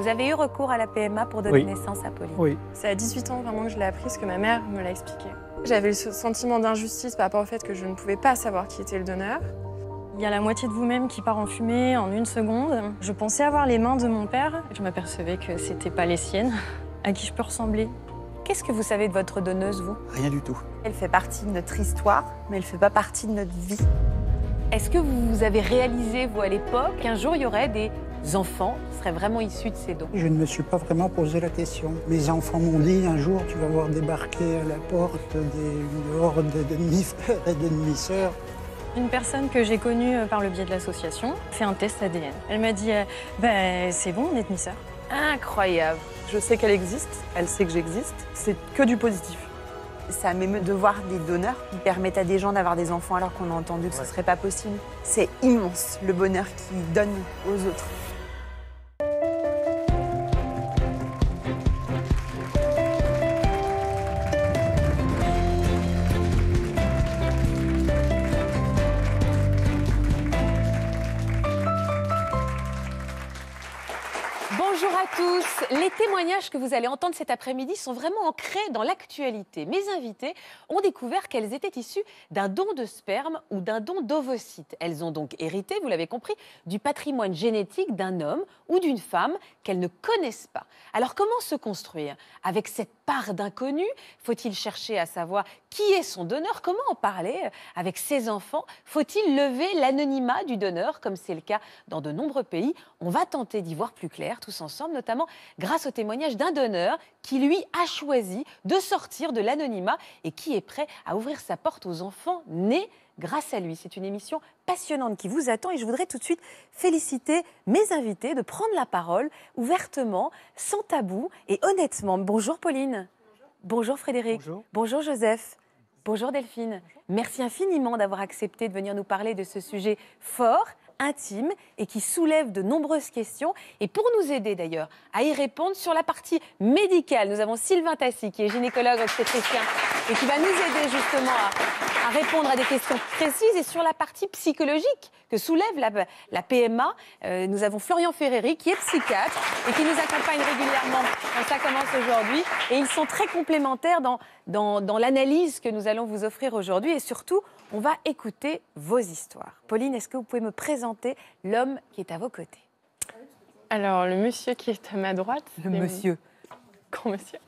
Vous avez eu recours à la PMA pour donner Oui. naissance à Pauline. Oui. C'est à 18 ans vraiment que je l'ai appris, parce que ma mère me l'a expliqué. J'avais le sentiment d'injustice par rapport au fait que je ne pouvais pas savoir qui était le donneur. Il y a la moitié de vous-même qui part en fumée en une seconde. Je pensais avoir les mains de mon père. Je m'apercevais que c'était pas les siennes. À qui je peux ressembler? Qu'est-ce que vous savez de votre donneuse, vous? Rien du tout. Elle fait partie de notre histoire, mais elle fait pas partie de notre vie. Est-ce que vous avez réalisé, vous, à l'époque, qu'un jour, il y aurait des enfants seraient vraiment issus de ces dons Je ne me suis pas vraiment posé la question. Mes enfants m'ont dit un jour tu vas voir débarquer à la porte des une horde de demi-frères et de demi-sœurs. Une personne que j'ai connue euh, par le biais de l'association fait un test ADN. Elle m'a dit euh, Ben, c'est bon, on est demi-sœurs. Incroyable. Je sais qu'elle existe, elle sait que j'existe, c'est que du positif. Ça m'émeut de voir des donneurs qui permettent à des gens d'avoir des enfants alors qu'on a entendu que ce serait pas possible. C'est immense le bonheur qu'ils donnent aux autres. À tous. Les témoignages que vous allez entendre cet après-midi sont vraiment ancrés dans l'actualité. Mes invités ont découvert qu'elles étaient issues d'un don de sperme ou d'un don d'ovocytes. Elles ont donc hérité, vous l'avez compris, du patrimoine génétique d'un homme ou d'une femme qu'elles ne connaissent pas. Alors comment se construire Avec cette part d'inconnu, faut-il chercher à savoir qui est son donneur? Comment en parler avec ses enfants? Faut-il lever l'anonymat du donneur, comme c'est le cas dans de nombreux pays? On va tenter d'y voir plus clair tous ensemble, notamment grâce au témoignage d'un donneur qui, lui, a choisi de sortir de l'anonymat et qui est prêt à ouvrir sa porte aux enfants nés grâce à lui. C'est une émission passionnante qui vous attend et je voudrais tout de suite féliciter mes invités de prendre la parole ouvertement, sans tabou et honnêtement. Bonjour Pauline. Bonjour, Frédéric. Bonjour. Joseph. Bonjour Delphine. Merci infiniment d'avoir accepté de venir nous parler de ce sujet fort intime et qui soulève de nombreuses questions. Et pour nous aider d'ailleurs à y répondre sur la partie médicale, nous avons Sylvain Tassi qui est gynécologue obstétricien et qui va nous aider justement à, à répondre à des questions précises. Et sur la partie psychologique que soulève la, la PMA, euh, nous avons Florian Ferreri qui est psychiatre et qui nous accompagne régulièrement quand ça commence aujourd'hui. Et ils sont très complémentaires dans, dans, dans l'analyse que nous allons vous offrir aujourd'hui. Et surtout, on va écouter vos histoires. Pauline, est-ce que vous pouvez me présenter l'homme qui est à vos côtés? Alors, le monsieur qui est à ma droite. Le monsieur. Grand monsieur.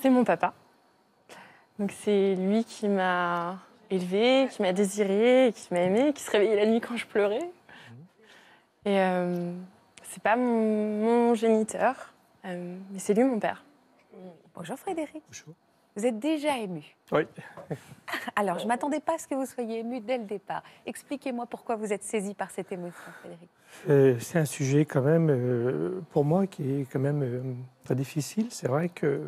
C'est mon papa. Donc, c'est lui qui m'a élevée, qui m'a désirée, qui m'a aimée, qui se réveillait la nuit quand je pleurais. Et euh, c'est pas mon, mon géniteur, euh, mais c'est lui mon père. Bonjour Frédéric. Bonjour. Vous êtes déjà ému. Oui. Alors, je ne m'attendais pas à ce que vous soyez ému dès le départ. Expliquez-moi pourquoi vous êtes saisi par cette émotion, Frédéric. Euh, c'est un sujet quand même, euh, pour moi, qui est quand même euh, très difficile. C'est vrai que,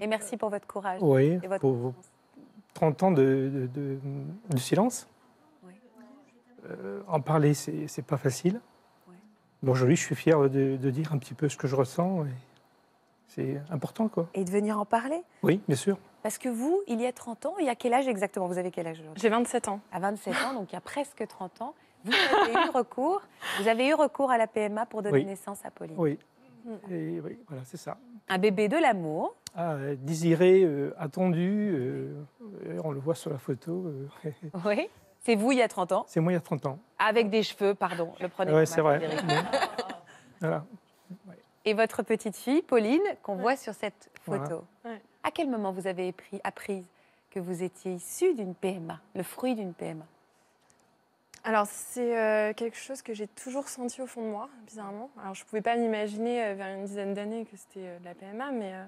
Et merci pour votre courage. oui, et votre pour confiance. 30 ans de, de- de- de silence, Oui. en parler, c'est pas facile. Oui. Aujourd'hui, je suis fier de, de dire un petit peu ce que je ressens. et C'est important, quoi. Et de venir en parler Oui, bien sûr. Parce que vous, il y a 30 ans, il y a quel âge exactement? Vous avez quel âge aujourd'hui? J'ai 27 ans. À 27 ans, donc il y a presque 30 ans, vous avez eu recours, vous avez eu recours à la PMA pour donner Oui. naissance à Pauline. Oui. Et oui, voilà, c'est ça. Un bébé de l'amour. Ah, désiré, euh, attendu, euh, on le voit sur la photo. euh, Oui. C'est vous il y a 30 ans, c'est moi il y a 30 ans. avec des cheveux, pardon. Le prenez Oui, c'est vrai. Voilà. Et votre petite fille, Pauline, qu'on voit sur cette Voilà. photo. Ouais. À quel moment vous avez appris, appris que vous étiez issu d'une PMA, le fruit d'une PMA Alors, c'est euh, quelque chose que j'ai toujours senti au fond de moi, bizarrement. Alors, je ne pouvais pas m'imaginer euh, vers une dizaine d'années que c'était euh, de la PMA, mais euh,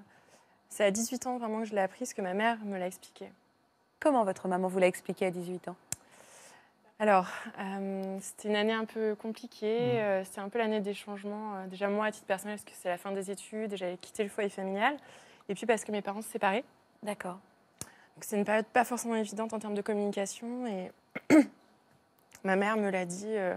c'est à 18 ans vraiment que je l'ai appris, parce que ma mère me l'a expliqué. Comment votre maman vous l'a expliqué à 18 ans? Alors, euh, c'était une année un peu compliquée. euh, c'était un peu l'année des changements. euh, déjà, moi, à titre personnel, parce que c'est la fin des études, et j'avais quitté le foyer familial. Et puis, parce que mes parents se séparaient. D'accord. Donc, c'est une période pas forcément évidente en termes de communication. Et ma mère me l'a dit. euh,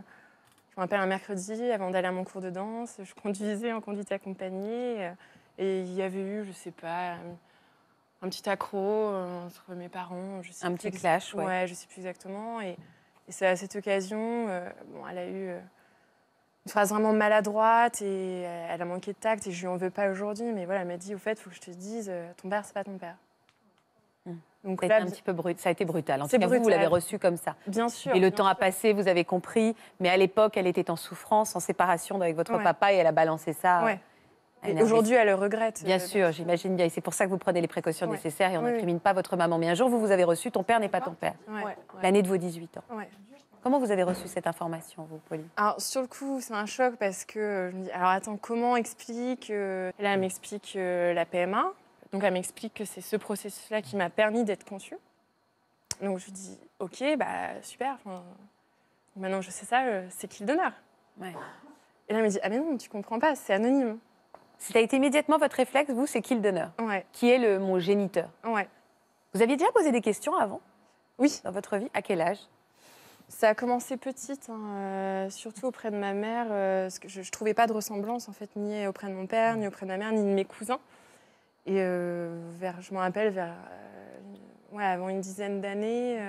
je me rappelle un mercredi, avant d'aller à mon cours de danse, je conduisais en conduite accompagnée. et il y avait eu, je sais pas, un, petit accro entre mes parents. Je sais Un plus petit clash, ouais. Ouais, je sais plus exactement. Et, et c'est à cette occasion, euh, bon, elle a eu euh, une phrase vraiment maladroite et elle a manqué de tact et je lui en veux pas aujourd'hui. Mais voilà, elle m'a dit, au fait, il faut que je te dise, euh, ton père, c'est pas ton père. Hmm. Donc Ça a, été là, un petit peu brut, ça a été brutal. En tout cas, vous, vous brutal. l'avez reçu comme ça. bien sûr. Et le temps a passé, vous avez compris. Mais à l'époque, elle était en souffrance, en séparation avec votre Ouais. papa et elle a balancé ça. Ouais. Aujourd'hui, elle le regrette. Bien euh, sûr, j'imagine bien. Et c'est pour ça que vous prenez les précautions Ouais. nécessaires et on Oui, oui. n'incrimine pas votre maman. Mais un jour, vous, vous avez reçu ton père n'est pas ton père. Ouais. ouais. L'année de vos 18 ans. Ouais. Comment vous avez reçu cette information, vous, Pauline? Alors, sur le coup, c'est un choc parce que euh, je me dis, alors attends, comment explique euh, Là, elle m'explique euh, la PMA. Donc, elle m'explique que c'est ce processus-là qui m'a permis d'être conçue. Donc, je lui dis, ok, bah super. Maintenant, je sais ça, c'est qui le donneur Ouais. Et là, elle me dit, ah mais non, tu comprends pas, c'est anonyme. Ça a été immédiatement votre réflexe, vous, c'est qui le donneur Ouais, Qui est le, mon géniteur. Ouais. Vous aviez déjà posé des questions avant? Oui, dans votre vie À quel âge? Ça a commencé petite, hein, euh, surtout auprès de ma mère, euh, parce que je ne trouvais pas de ressemblance, en fait, ni auprès de mon père, ni auprès de ma mère, ni de mes cousins. Et euh, vers, je me rappelle, vers, ouais, avant une dizaine d'années,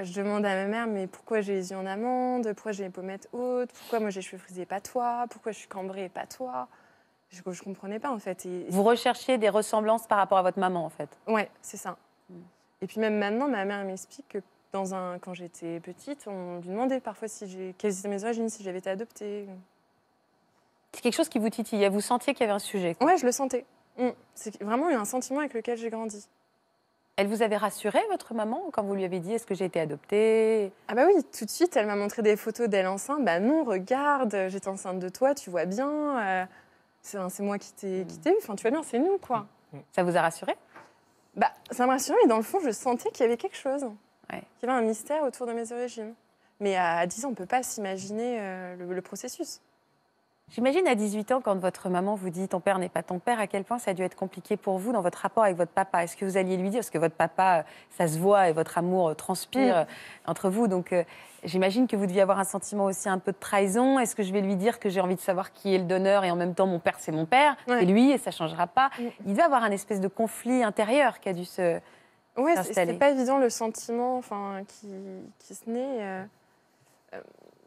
je demande à ma mère, mais pourquoi j'ai les yeux en amande? Pourquoi j'ai les pommettes hautes? Pourquoi moi j'ai les cheveux frisés et pas toi? Pourquoi je suis cambrée et pas toi? Je ne comprenais pas, en fait. Et, Vous recherchiez des ressemblances par rapport à votre maman, en fait. Ouais, c'est ça. Mm. Et puis même maintenant, ma mère m'explique que dans un, quand j'étais petite, on lui demandait parfois si j'ai, quelles étaient mes origines, si j'avais été adoptée. C'est quelque chose qui vous titillait. Vous sentiez qu'il y avait un sujet. quoi. Ouais, je le sentais. Mm. C'est vraiment un sentiment avec lequel j'ai grandi. Elle vous avait rassuré, votre maman, quand vous lui avez dit est-ce que j'ai été adoptée? Ah bah oui, tout de suite, elle m'a montré des photos d'elle enceinte. Bah non, regarde, j'étais enceinte de toi, tu vois bien. euh, c'est, moi qui t'ai, qui t'ai eu. Enfin, tu vois bien, c'est nous, quoi. Ça vous a rassuré? Bah, ça me rassurait, mais dans le fond, je sentais qu'il y avait quelque chose. Ouais. Qu'il y avait un mystère autour de mes origines. Mais à 10 ans, on ne peut pas s'imaginer euh, le, le processus. J'imagine à 18 ans, quand votre maman vous dit ton père n'est pas ton père, à quel point ça a dû être compliqué pour vous dans votre rapport avec votre papa? Est-ce que vous alliez lui dire, parce que votre papa, euh, ça se voit et votre amour euh, transpire Mm. euh, entre vous, donc euh, j'imagine que vous deviez avoir un sentiment aussi un peu de trahison. Est-ce que je vais lui dire que j'ai envie de savoir qui est le donneur et en même temps mon père c'est mon père, Ouais. c'est lui et ça changera pas Mm. Il devait avoir un espèce de conflit intérieur qui a dû se... Ouais, c'est- pas évident le sentiment enfin, qui, qui se naît. euh.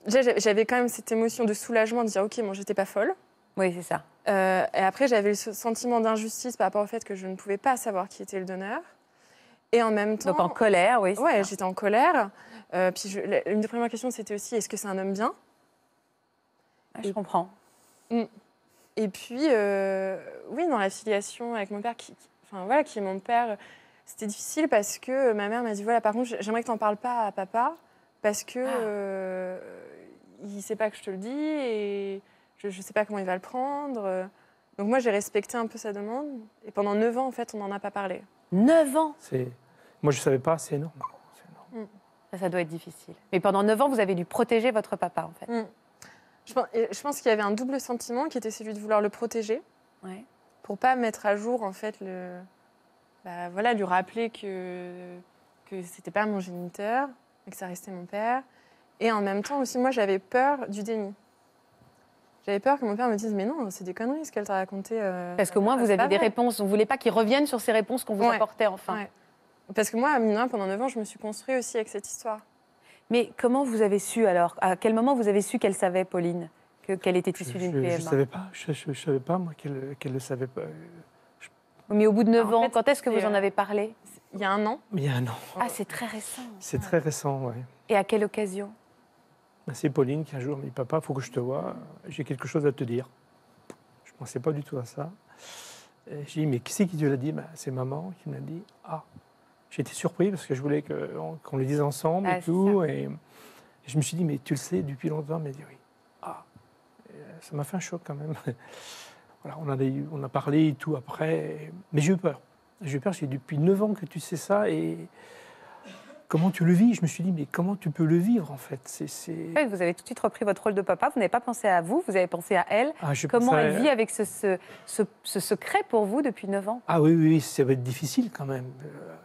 J'avais- quand même cette émotion de soulagement de dire ok, bon, j'étais pas folle. Oui, c'est ça. Euh, et après, j'avais le ce sentiment d'injustice par rapport au fait que je ne pouvais pas savoir qui était le donneur. Et en même temps, Donc en colère, oui. ouais, j'étais en colère. Euh, puis je- une des premières questions, c'était aussi est-ce que c'est un homme bien? Ouais, je comprends. Et puis, euh, oui, dans la filiation avec mon père, qui, qui- enfin, voilà, qui est mon père, c'était difficile parce que ma mère m'a dit voilà, par contre, j'aimerais que tu n'en parles pas à papa parce que Ah. euh, il ne sait pas que je te le dis et je ne sais pas comment il va le prendre. Donc, moi, j'ai respecté un peu sa demande. Et pendant 9 ans, en fait, on n'en a pas parlé. 9 ans? C'est... Moi, je ne savais pas, c'est énorme. Énorme. ça, ça doit être difficile. Mais pendant 9 ans, vous avez dû protéger votre papa, en fait. Je pense, et je pense qu'il y avait un double sentiment qui était celui de vouloir le protéger. Ouais. pour pas mettre à jour en fait le bah, voilà lui rappeler que que c'était pas mon géniteur mais que ça restait mon père et en même temps aussi moi j'avais peur du déni j'avais peur que mon père me dise mais non c'est des conneries ce qu'elle t'a raconté euh, Parce qu'au moins, vous avez des vrai. réponses. On ne voulait pas qu'ils reviennent sur ces réponses qu'on vous Ouais. apportait, enfin. Ouais. parce que moi à Milan pendant 9 ans je me suis construit aussi avec cette histoire Mais comment vous avez su alors? À quel moment vous avez su qu'elle savait, Pauline, que- qu'elle était Je issue ne d'une PMA savais pas, je, je- je savais pas, moi, qu'elle qu'elle le savait pas. Mais au bout de 9 En ans, fait, quand est-ce que vous en euh, avez parlé? Il y a un an il y a un an. Ah, c'est très récent. C'est très récent, ouais. Et à quelle occasion Ben, C'est Pauline qui un jour m'a dit Papa, il faut que je te vois, j'ai quelque chose à te dire. Je ne pensais pas du tout à ça. J'ai dit Mais qui c'est qui te l'a dit? Ben, C'est maman qui me l'a dit. Ah J'ai été surpris parce que je voulais qu'on le dise ensemble Ah, et tout. Et, et je me suis dit Mais tu le sais depuis longtemps Elle m'a dit Oui. Ah Et, euh, Ça m'a fait un choc quand même. voilà, a on a parlé et tout après. Mais j'ai eu peur. Eu peur, j'ai dit Depuis 9 ans que tu sais ça et. Comment tu le vis? Je me suis dit, mais comment tu peux le vivre en fait? C'est, c'est- Ouais, Vous avez tout de suite repris votre rôle de papa. Vous n'avez pas pensé à vous, vous avez pensé à elle. Ah, je Comment elle vit avec ce, ce, ce- ce secret pour vous depuis 9 ans? Ah oui, oui, oui, ça va être difficile quand même. Euh,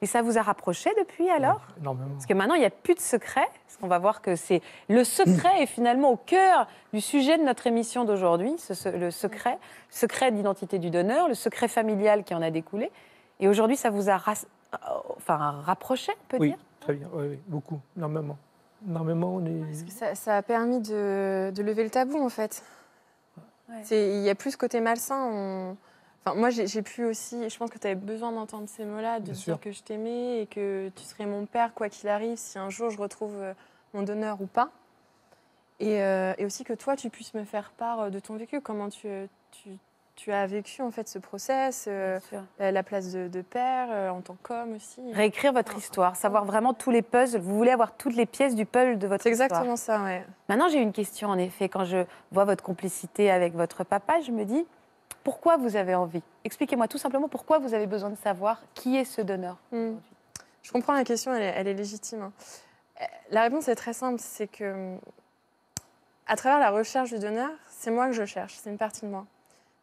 Et ça vous a rapproché depuis alors? Énormément. Parce que maintenant, il n'y a plus de secret. Parce qu'on va voir que c'est le secret est finalement au cœur du sujet de notre émission d'aujourd'hui, ce- ce- le secret, secret d'identité du donneur, le secret familial qui en a découlé. Et aujourd'hui, ça vous a euh, enfin, rapproché, on peut Oui, dire? très bien, oui, oui, beaucoup, énormément. énormément. On est... Parce que ça, ça a permis de, de lever le tabou, en fait. Ouais. Il y a plus ce côté malsain. on- Enfin, moi, j'ai pu aussi. Je pense que tu avais besoin d'entendre ces mots-là, de Bien dire sûr. que je t'aimais et que tu serais mon père, quoi qu'il arrive, si un jour je retrouve euh, mon donneur ou pas. Et, euh, et aussi que toi, tu puisses me faire part euh, de ton vécu, comment tu, tu, tu as vécu en fait ce process, euh, la la place de, de père euh, en tant qu'homme aussi. Réécrire votre histoire, savoir vraiment tous les puzzles. Vous voulez avoir toutes les pièces du puzzle de votre C'est histoire. exactement ça, ouais. Maintenant, j'ai une question, en effet. Quand je vois votre complicité avec votre papa, je me dis, pourquoi vous avez envie Expliquez-moi tout simplement pourquoi vous avez besoin de savoir qui est ce donneur. Hmm. Je comprends la question, elle est, elle est légitime. hein. Euh, La réponse est très simple, c'est que à travers la recherche du donneur, c'est moi que je cherche, c'est une partie de moi.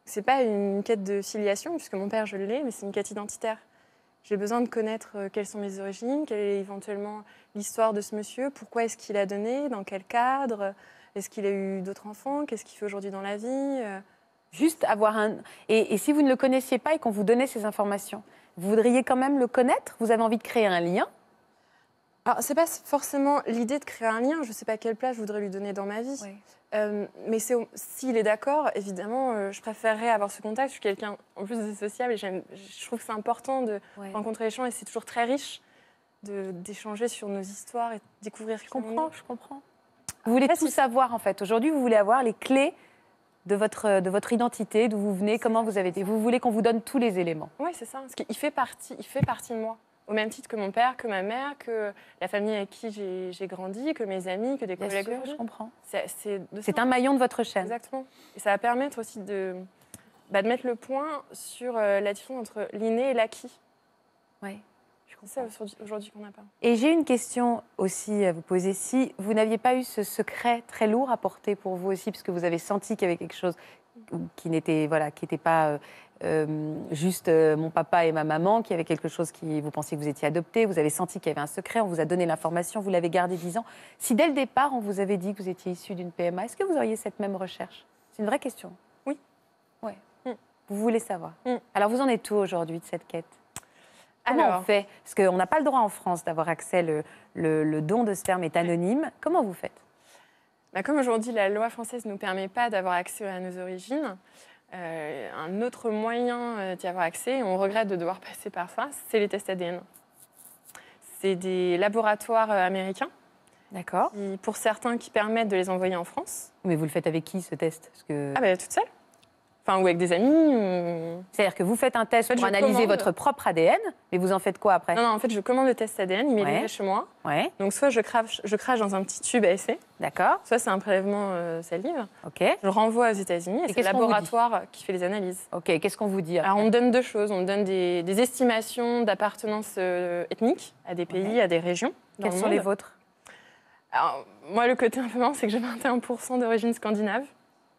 C'est pas une quête de filiation, puisque mon père je l'ai, mais c'est une quête identitaire. J'ai besoin de connaître euh, quelles sont mes origines, quelle est éventuellement l'histoire de ce monsieur, pourquoi est-ce qu'il a donné, dans quel cadre, est-ce qu'il a eu d'autres enfants, qu'est-ce qu'il fait aujourd'hui dans la vie. Juste avoir un... Et, et si vous ne le connaissiez pas et qu'on vous donnait ces informations, vous voudriez quand même le connaître? Vous avez envie de créer un lien? Alors, c'est pas forcément l'idée de créer un lien, je sais pas quelle place je voudrais lui donner dans ma vie. Euh, mais s'il est d'accord, évidemment, euh, je préférerais avoir ce contact. Je suis quelqu'un en plus de sociable et je trouve que c'est important de Ouais. rencontrer les gens et c'est toujours très riche d'échanger sur nos histoires et de découvrir Je comprends, je comprends. Vous voulez Après, tout savoir, en fait. Aujourd'hui, vous voulez avoir les clés de votre, de votre identité, d'où vous venez, comment vous avez été. Vous voulez qu'on vous donne tous les éléments. Oui, c'est ça. Parce qu'il fait partie, il fait partie de moi. Au même titre que mon père, que ma mère, que la famille avec qui j'ai grandi, que mes amis, que des Bien collègues. sûr, je comprends. C'est un maillon de votre chaîne. Exactement. Et ça va permettre aussi de, bah, de mettre le point sur euh, la différence entre l'inné et l'acquis. Je C'est aujourd'hui- qu'on n'a pas. Et j'ai une question aussi à vous poser. Si vous n'aviez pas eu ce secret très lourd à porter pour vous aussi, parce que vous avez senti qu'il y avait quelque chose qui n'était voilà, qui n'était pas euh, euh, juste euh, mon papa et ma maman, qu'il y avait quelque chose qui vous pensiez que vous étiez adopté, vous avez senti qu'il y avait un secret, on vous a donné l'information, vous l'avez gardé 10 ans. Si dès le départ on vous avait dit que vous étiez issu d'une PMA, est-ce que vous auriez cette même recherche? C'est une vraie question. Oui. Ouais. Mm. Vous voulez savoir. Mm. Alors vous en êtes où aujourd'hui de cette quête? Comment Alors, on fait? Parce qu'on n'a pas le droit en France d'avoir accès, le, le- le don de sperme est anonyme. Comment vous faites? Bah, comme aujourd'hui la loi française ne nous permet pas d'avoir accès à nos origines, euh, un autre moyen euh, d'y avoir accès, et on regrette de devoir passer par ça, c'est les tests ADN. C'est des laboratoires euh, américains, D'accord. pour certains qui permettent de les envoyer en France. Mais vous le faites avec qui ce test? Parce que... Ah bah toute seule Enfin, ou avec des amis. C'est-à-dire que vous faites un test En fait, pour je analyser commande. votre propre ADN, mais vous en faites quoi après Non, non, en fait, je commande le test ADN, il m'est Ouais. livré chez moi. Ouais, Donc, soit je crache, je crache dans un petit tube à essai, d'accord, soit c'est un prélèvement euh, salive. ok. Je le renvoie aux États-Unis et c'est le qu'est-ce qu'on vous dit laboratoire qui fait les analyses. Ok, qu'est-ce qu'on vous dit Alors, on me donne deux choses. On me donne des, des estimations d'appartenance euh, ethnique à des pays, à des régions. dans Quels le sont les monde. vôtres Alors, moi, le côté un peu marrant, c'est que j'ai 21% d'origine scandinave.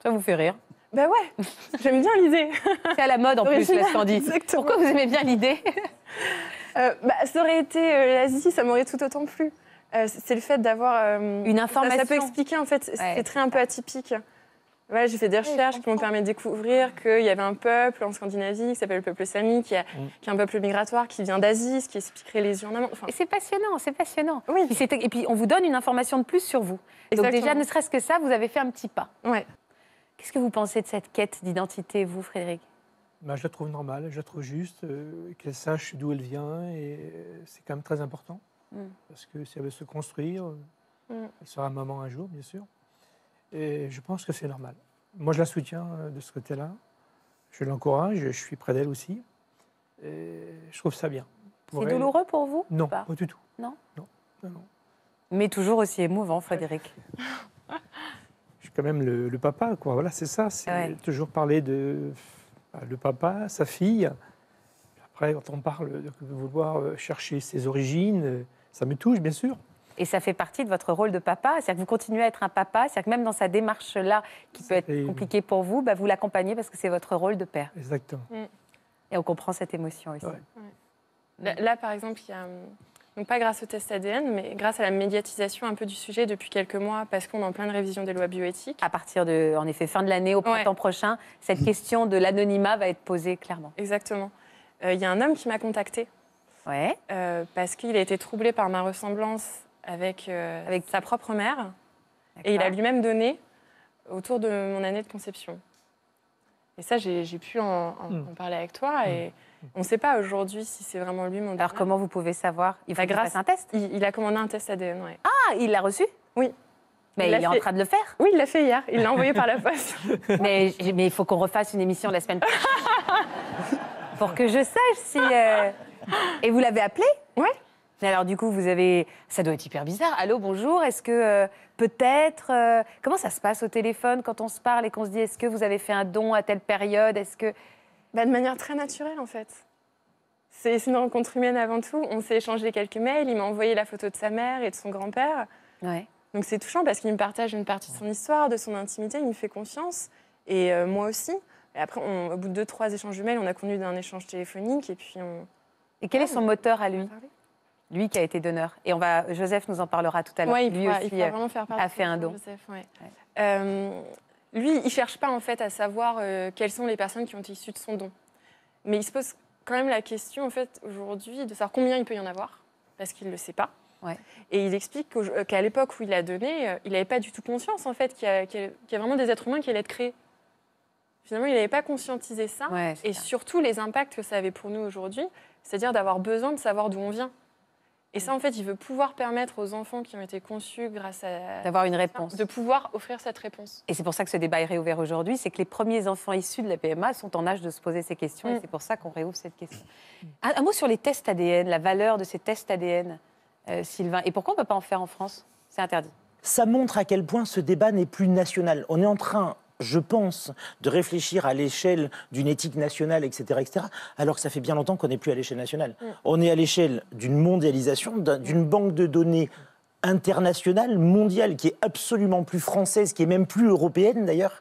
Ça vous fait rire. Ben ouais, j'aime bien l'idée. C'est à la mode en plus, la Scandie. exactement. Pourquoi vous aimez bien l'idée? Euh, bah, ça aurait été euh, l'Asie, ça m'aurait tout autant plu. Euh, c'est le fait d'avoir euh, Une ça- information. Ça, peut expliquer en fait. C'est Ouais. très un peu atypique. Voilà, j'ai fait des recherches qui m'ont permis de découvrir qu'il y avait un peuple en Scandinavie qui s'appelle le peuple Sami, qui, a- Mm. qui est un peuple migratoire qui vient d'Asie, ce qui expliquerait les yeux en amont. Enfin, Et c'est passionnant, c'est passionnant. oui, Et puis on vous donne une information de plus sur vous. Donc déjà, exactement. ne serait-ce que ça, vous avez fait un petit pas. Ouais. Qu'est-ce que vous pensez de cette quête d'identité, vous, Frédéric? Ben, je la trouve normale, je la trouve juste, euh, qu'elle sache d'où elle vient, et euh, c'est quand même très important. Mm. Parce que si elle veut se construire, euh, Mm. elle sera maman un jour, bien sûr. Et je pense que c'est normal. Moi, je la soutiens de ce côté-là. Je l'encourage, je suis près d'elle aussi. Et je trouve ça bien. C'est elle- douloureux pour vous ou Non, pas? pas du tout. Non? Non, non, non. Mais toujours aussi émouvant, Frédéric. Quand même le, le papa, quoi. Voilà, c'est ça. C'est Ouais. toujours parler de bah, le papa, sa fille. Après, quand on parle de vouloir euh, chercher ses origines, euh, ça me touche, bien sûr. Et ça fait partie de votre rôle de papa. C'est-à-dire que vous continuez à être un papa. C'est-à-dire que même dans sa démarche-là, qui peut être Et- compliquée pour vous, bah, vous l'accompagnez parce que c'est votre rôle de père. Exactement. Et on comprend cette émotion aussi. Ouais. Là, là, par exemple, il y a, hum, donc pas grâce au test ADN, mais grâce à la médiatisation un peu du sujet depuis quelques mois, parce qu'on est en pleine révision des lois bioéthiques. À partir de, en effet, fin de l'année, au printemps prochain, cette question de l'anonymat va être posée clairement. Exactement. Euh, Il y a un homme qui m'a contactée Ouais. euh, parce qu'il a été troublé par ma ressemblance avec, euh, avec sa propre mère. Et il a lui-même donné autour de mon année de conception. Et ça, j'ai j'ai pu en, en- en parler avec toi. Et on ne sait pas aujourd'hui si c'est vraiment lui mon Alors comment vous pouvez savoir? Il faut Bah, grâce- un test. il, il a commandé un test ADN, ouais. Ah, il l'a reçu? Oui. Mais Il est en train de le faire. Oui, il l'a fait hier. Il l'a envoyé par la poste. mais il faut qu'on refasse une émission la semaine prochaine. Pour que je sache si. euh, Et vous l'avez appelé? Mais alors du coup, vous avez. Ça doit être hyper bizarre. Allô, bonjour. Est-ce que euh, peut-être. euh, Comment ça se passe au téléphone quand on se parle et qu'on se dit est-ce que vous avez fait un don à telle période? Est-ce que. Bah, de manière très naturelle, en fait. C'est une rencontre humaine avant tout. On s'est échangé quelques mails. Il m'a envoyé la photo de sa mère et de son grand-père. Ouais. Donc c'est touchant parce qu'il me partage une partie de son histoire, de son intimité, il me fait confiance. Et euh, moi aussi. Et après, on- au bout de deux, trois échanges de mails, on a conduit d'un échange téléphonique. Et puis on. Et quel est son moteur à lui. Lui qui a été donneur. Et on va. Joseph nous en parlera tout à l'heure. Ouais, il lui pourra, aussi. il pourra euh, vraiment faire part a fait un don. Joseph, ouais. Ouais. Euh, lui, il cherche pas en fait à savoir euh, quelles sont les personnes qui ont été issues de son don. Mais il se pose quand même la question en fait aujourd'hui de savoir combien il peut y en avoir, parce qu'il ne le sait pas. Ouais. Et il explique euh, qu'à l'époque où il a donné, euh, il n'avait pas du tout conscience en fait qu'il y, y a vraiment des êtres humains qui allaient être créés. Finalement, il n'avait pas conscientisé ça. Ouais, et clair. surtout les impacts que ça avait pour nous aujourd'hui, c'est-à-dire d'avoir besoin de savoir d'où on vient. Et ça, en fait, il veut pouvoir permettre aux enfants qui ont été conçus grâce à... D'avoir une réponse. De pouvoir offrir cette réponse. Et c'est pour ça que ce débat est réouvert aujourd'hui, c'est que les premiers enfants issus de la PMA sont en âge de se poser ces questions, et Mm. c'est pour ça qu'on réouvre cette question. Un, un mot sur les tests ADN, la valeur de ces tests ADN, euh, Sylvain. Et pourquoi on ne peut pas en faire en France? C'est interdit. ça montre à quel point ce débat n'est plus national. On est en train, je pense, de réfléchir à l'échelle d'une éthique nationale, etc., etc., alors que ça fait bien longtemps qu'on n'est plus à l'échelle nationale. On est à l'échelle d'une mondialisation, d'un- d'une banque de données internationale, mondiale, qui est absolument plus française, qui est même plus européenne d'ailleurs.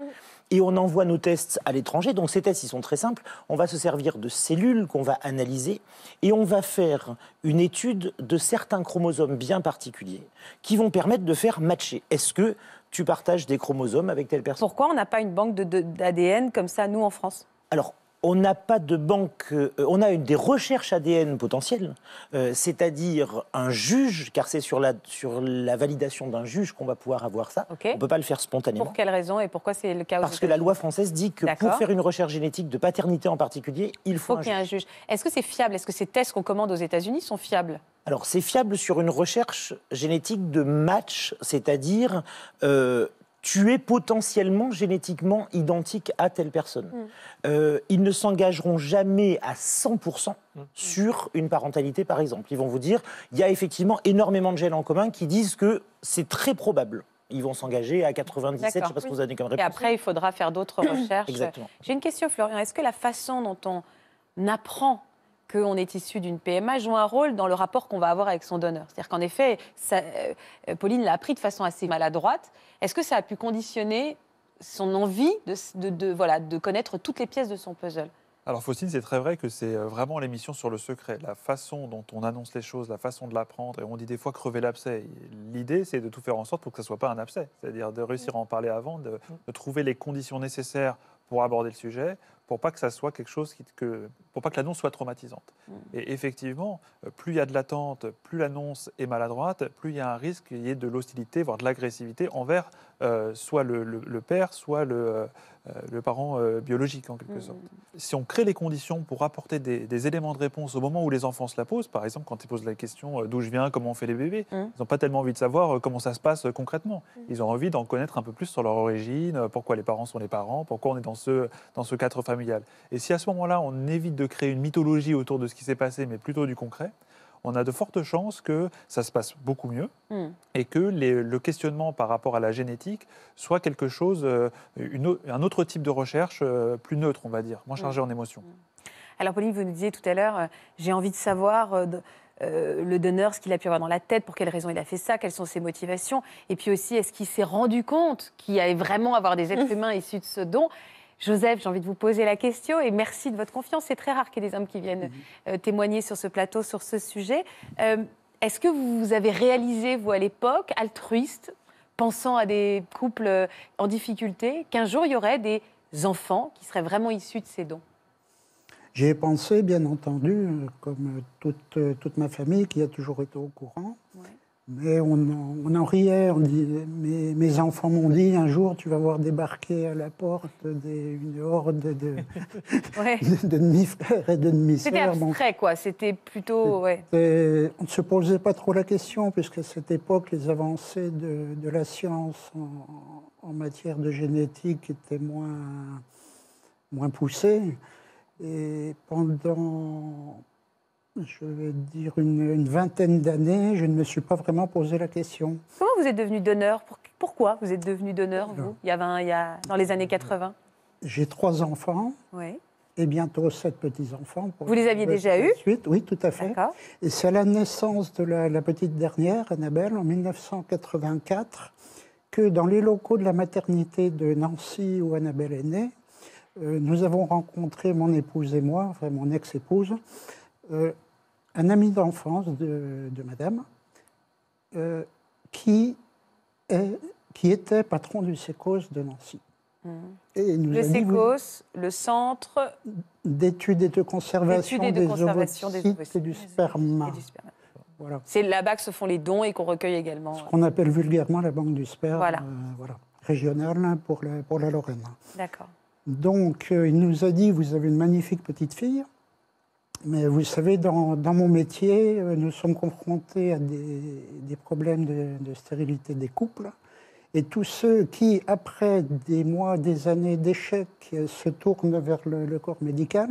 Et on envoie nos tests à l'étranger. Donc ces tests, ils sont très simples. On va se servir de cellules qu'on va analyser et on va faire une étude de certains chromosomes bien particuliers qui vont permettre de faire matcher. Est-ce que tu partages des chromosomes avec telle personne. Pourquoi on n'a pas une banque de- de- d'ADN comme ça, nous, en France? Alors, on n'a pas de banque, euh, on a une, des recherches ADN potentielles, euh, c'est-à-dire un juge, car c'est sur la, sur la validation d'un juge qu'on va pouvoir avoir ça. On ne peut pas le faire spontanément. Pour quelle raison et pourquoi c'est le cas Parce que la loi française dit que pour faire une recherche génétique de paternité en particulier, il faut qu'il y ait un juge. juge. Est-ce que c'est fiable? Est-ce que ces tests qu'on commande aux États-Unis sont fiables? Alors, c'est fiable sur une recherche génétique de match, c'est-à-dire euh, tu es potentiellement génétiquement identique à telle personne. Euh, ils ne s'engageront jamais à 100% sur une parentalité, par exemple. Ils vont vous dire, il y a effectivement énormément de gènes en commun qui disent que c'est très probable. Ils vont s'engager à 97, je ne sais pas ce que vous avez comme Et réponse. après, il faudra faire d'autres recherches. Exactement. J'ai une question, Florian. Est-ce que la façon dont on apprend qu'on est issu d'une PMA joue un rôle dans le rapport qu'on va avoir avec son donneur. C'est-à-dire qu'en effet, ça- euh, Pauline l'a appris de façon assez maladroite. Est-ce que ça a pu conditionner son envie de, de- de- voilà, de connaître toutes les pièces de son puzzle? Alors Faustine, c'est très vrai que c'est euh, vraiment l'émission sur le secret, la façon dont on annonce les choses, la façon de l'apprendre, et on dit des fois crever l'abcès. L'idée, c'est de tout faire en sorte pour que ce ne soit pas un abcès, c'est-à-dire de réussir à en parler avant, de, de trouver les conditions nécessaires pour aborder le sujet, pour pas que ça soit quelque chose qui, que, pour pas que l'annonce soit traumatisante. Et effectivement, euh, plus il y a de l'attente, plus l'annonce est maladroite, plus il y a un risque qu'il y ait de l'hostilité, voire de l'agressivité envers euh, soit le, le- le père, soit le, euh, le parent euh, biologique en quelque sorte. Si on crée les conditions pour apporter des, des éléments de réponse au moment où les enfants se la posent, par exemple quand ils posent la question euh, d'où je viens, comment on fait les bébés, Mm. ils n'ont pas tellement envie de savoir euh, comment ça se passe euh, concrètement. Ils ont envie d'en connaître un peu plus sur leur origine, euh, pourquoi les parents sont les parents, pourquoi on est dans ce, dans ce cadre familial. Et si à ce moment-là, on évite de créer une mythologie autour de ce qui s'est passé, mais plutôt du concret, on a de fortes chances que ça se passe beaucoup mieux Hmm. et que les- le questionnement par rapport à la génétique soit quelque chose, euh, une un autre type de recherche euh, plus neutre, on va dire, moins chargé en émotions. Alors, Pauline, vous nous disiez tout à l'heure, euh, j'ai envie de savoir euh, de- euh, le donneur, ce qu'il a pu avoir dans la tête, pour quelles raisons il a fait ça, quelles sont ses motivations. Et puis aussi, est-ce qu'il s'est rendu compte qu'il allait vraiment avoir des êtres humains issus de ce don Joseph, j'ai envie de vous poser la question et merci de votre confiance. C'est très rare qu'il y ait des hommes qui viennent euh, témoigner sur ce plateau, sur ce sujet. Euh, Est-ce que vous avez réalisé, vous, à l'époque, altruiste, pensant à des couples euh, en difficulté, qu'un jour, il y aurait des enfants qui seraient vraiment issus de ces dons? J'y ai pensé, bien entendu, comme toute, toute ma famille qui a toujours été au courant. Ouais. Mais on en, on en riait, on dit, mes, mes enfants m'ont dit un jour tu vas voir débarquer à la porte des, une horde de, Ouais. de demi-frères et de C'était demi-sœurs. Bon, abstrait, quoi. C'était plutôt. Ouais. on ne se posait pas trop la question, puisqu'à cette époque, les avancées de, de la science en, en matière de génétique étaient moins, moins poussées. Et pendant, je vais dire, une, une vingtaine d'années, je ne me suis pas vraiment posé la question. Comment vous êtes devenu donneur? Pour- Pourquoi vous êtes devenu donneur, vous il y, un- il y a, Dans les années 80 J'ai trois enfants Oui. et bientôt sept petits-enfants. Vous les aviez déjà eus? Oui, tout à fait. Et c'est à la naissance de la, la petite dernière, Annabelle, en 1984, que dans les locaux de la maternité de Nancy où Annabelle est née, euh, nous avons rencontré, mon épouse et moi, enfin mon ex-épouse, euh, un ami d'enfance de, de madame, euh, qui, est- qui était patron du SECOS de Nancy. Et nous Le SECOS, le centre d'études et de conservation, d'études et de des, conservation des ovocytes et du sperme. Voilà. C'est là-bas que se font les dons et qu'on recueille également. Ce qu'on appelle vulgairement la banque du sperme, Voilà. euh, voilà, régionale pour la, pour la Lorraine. D'accord. Donc, euh, il nous a dit, vous avez une magnifique petite fille, mais vous savez, dans, mon métier, euh, nous sommes confrontés à des, problèmes de, stérilité des couples. Et tous ceux qui, après des mois, des années d'échecs, euh, se tournent vers le, corps médical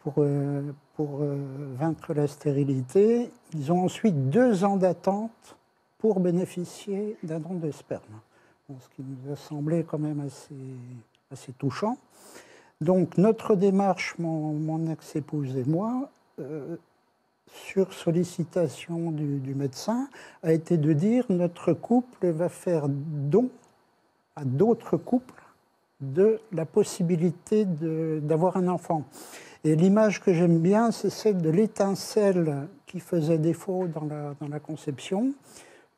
pour, euh, vaincre la stérilité, ils ont ensuite deux ans d'attente pour bénéficier d'un don de sperme. Ce qui nous a semblé quand même assez touchant. Donc notre démarche, mon, ex-épouse et moi, euh, sur sollicitation du, médecin, a été de dire notre couple va faire don à d'autres couples de la possibilité d'avoir un enfant. Et l'image que j'aime bien, c'est celle de l'étincelle qui faisait défaut dans la, dans la conception.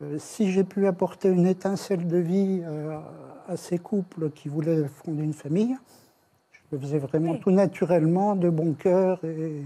Euh, si j'ai pu apporter une étincelle de vie euh, à ces couples qui voulaient fonder une famille, je faisais vraiment Oui. tout naturellement, de bon cœur et,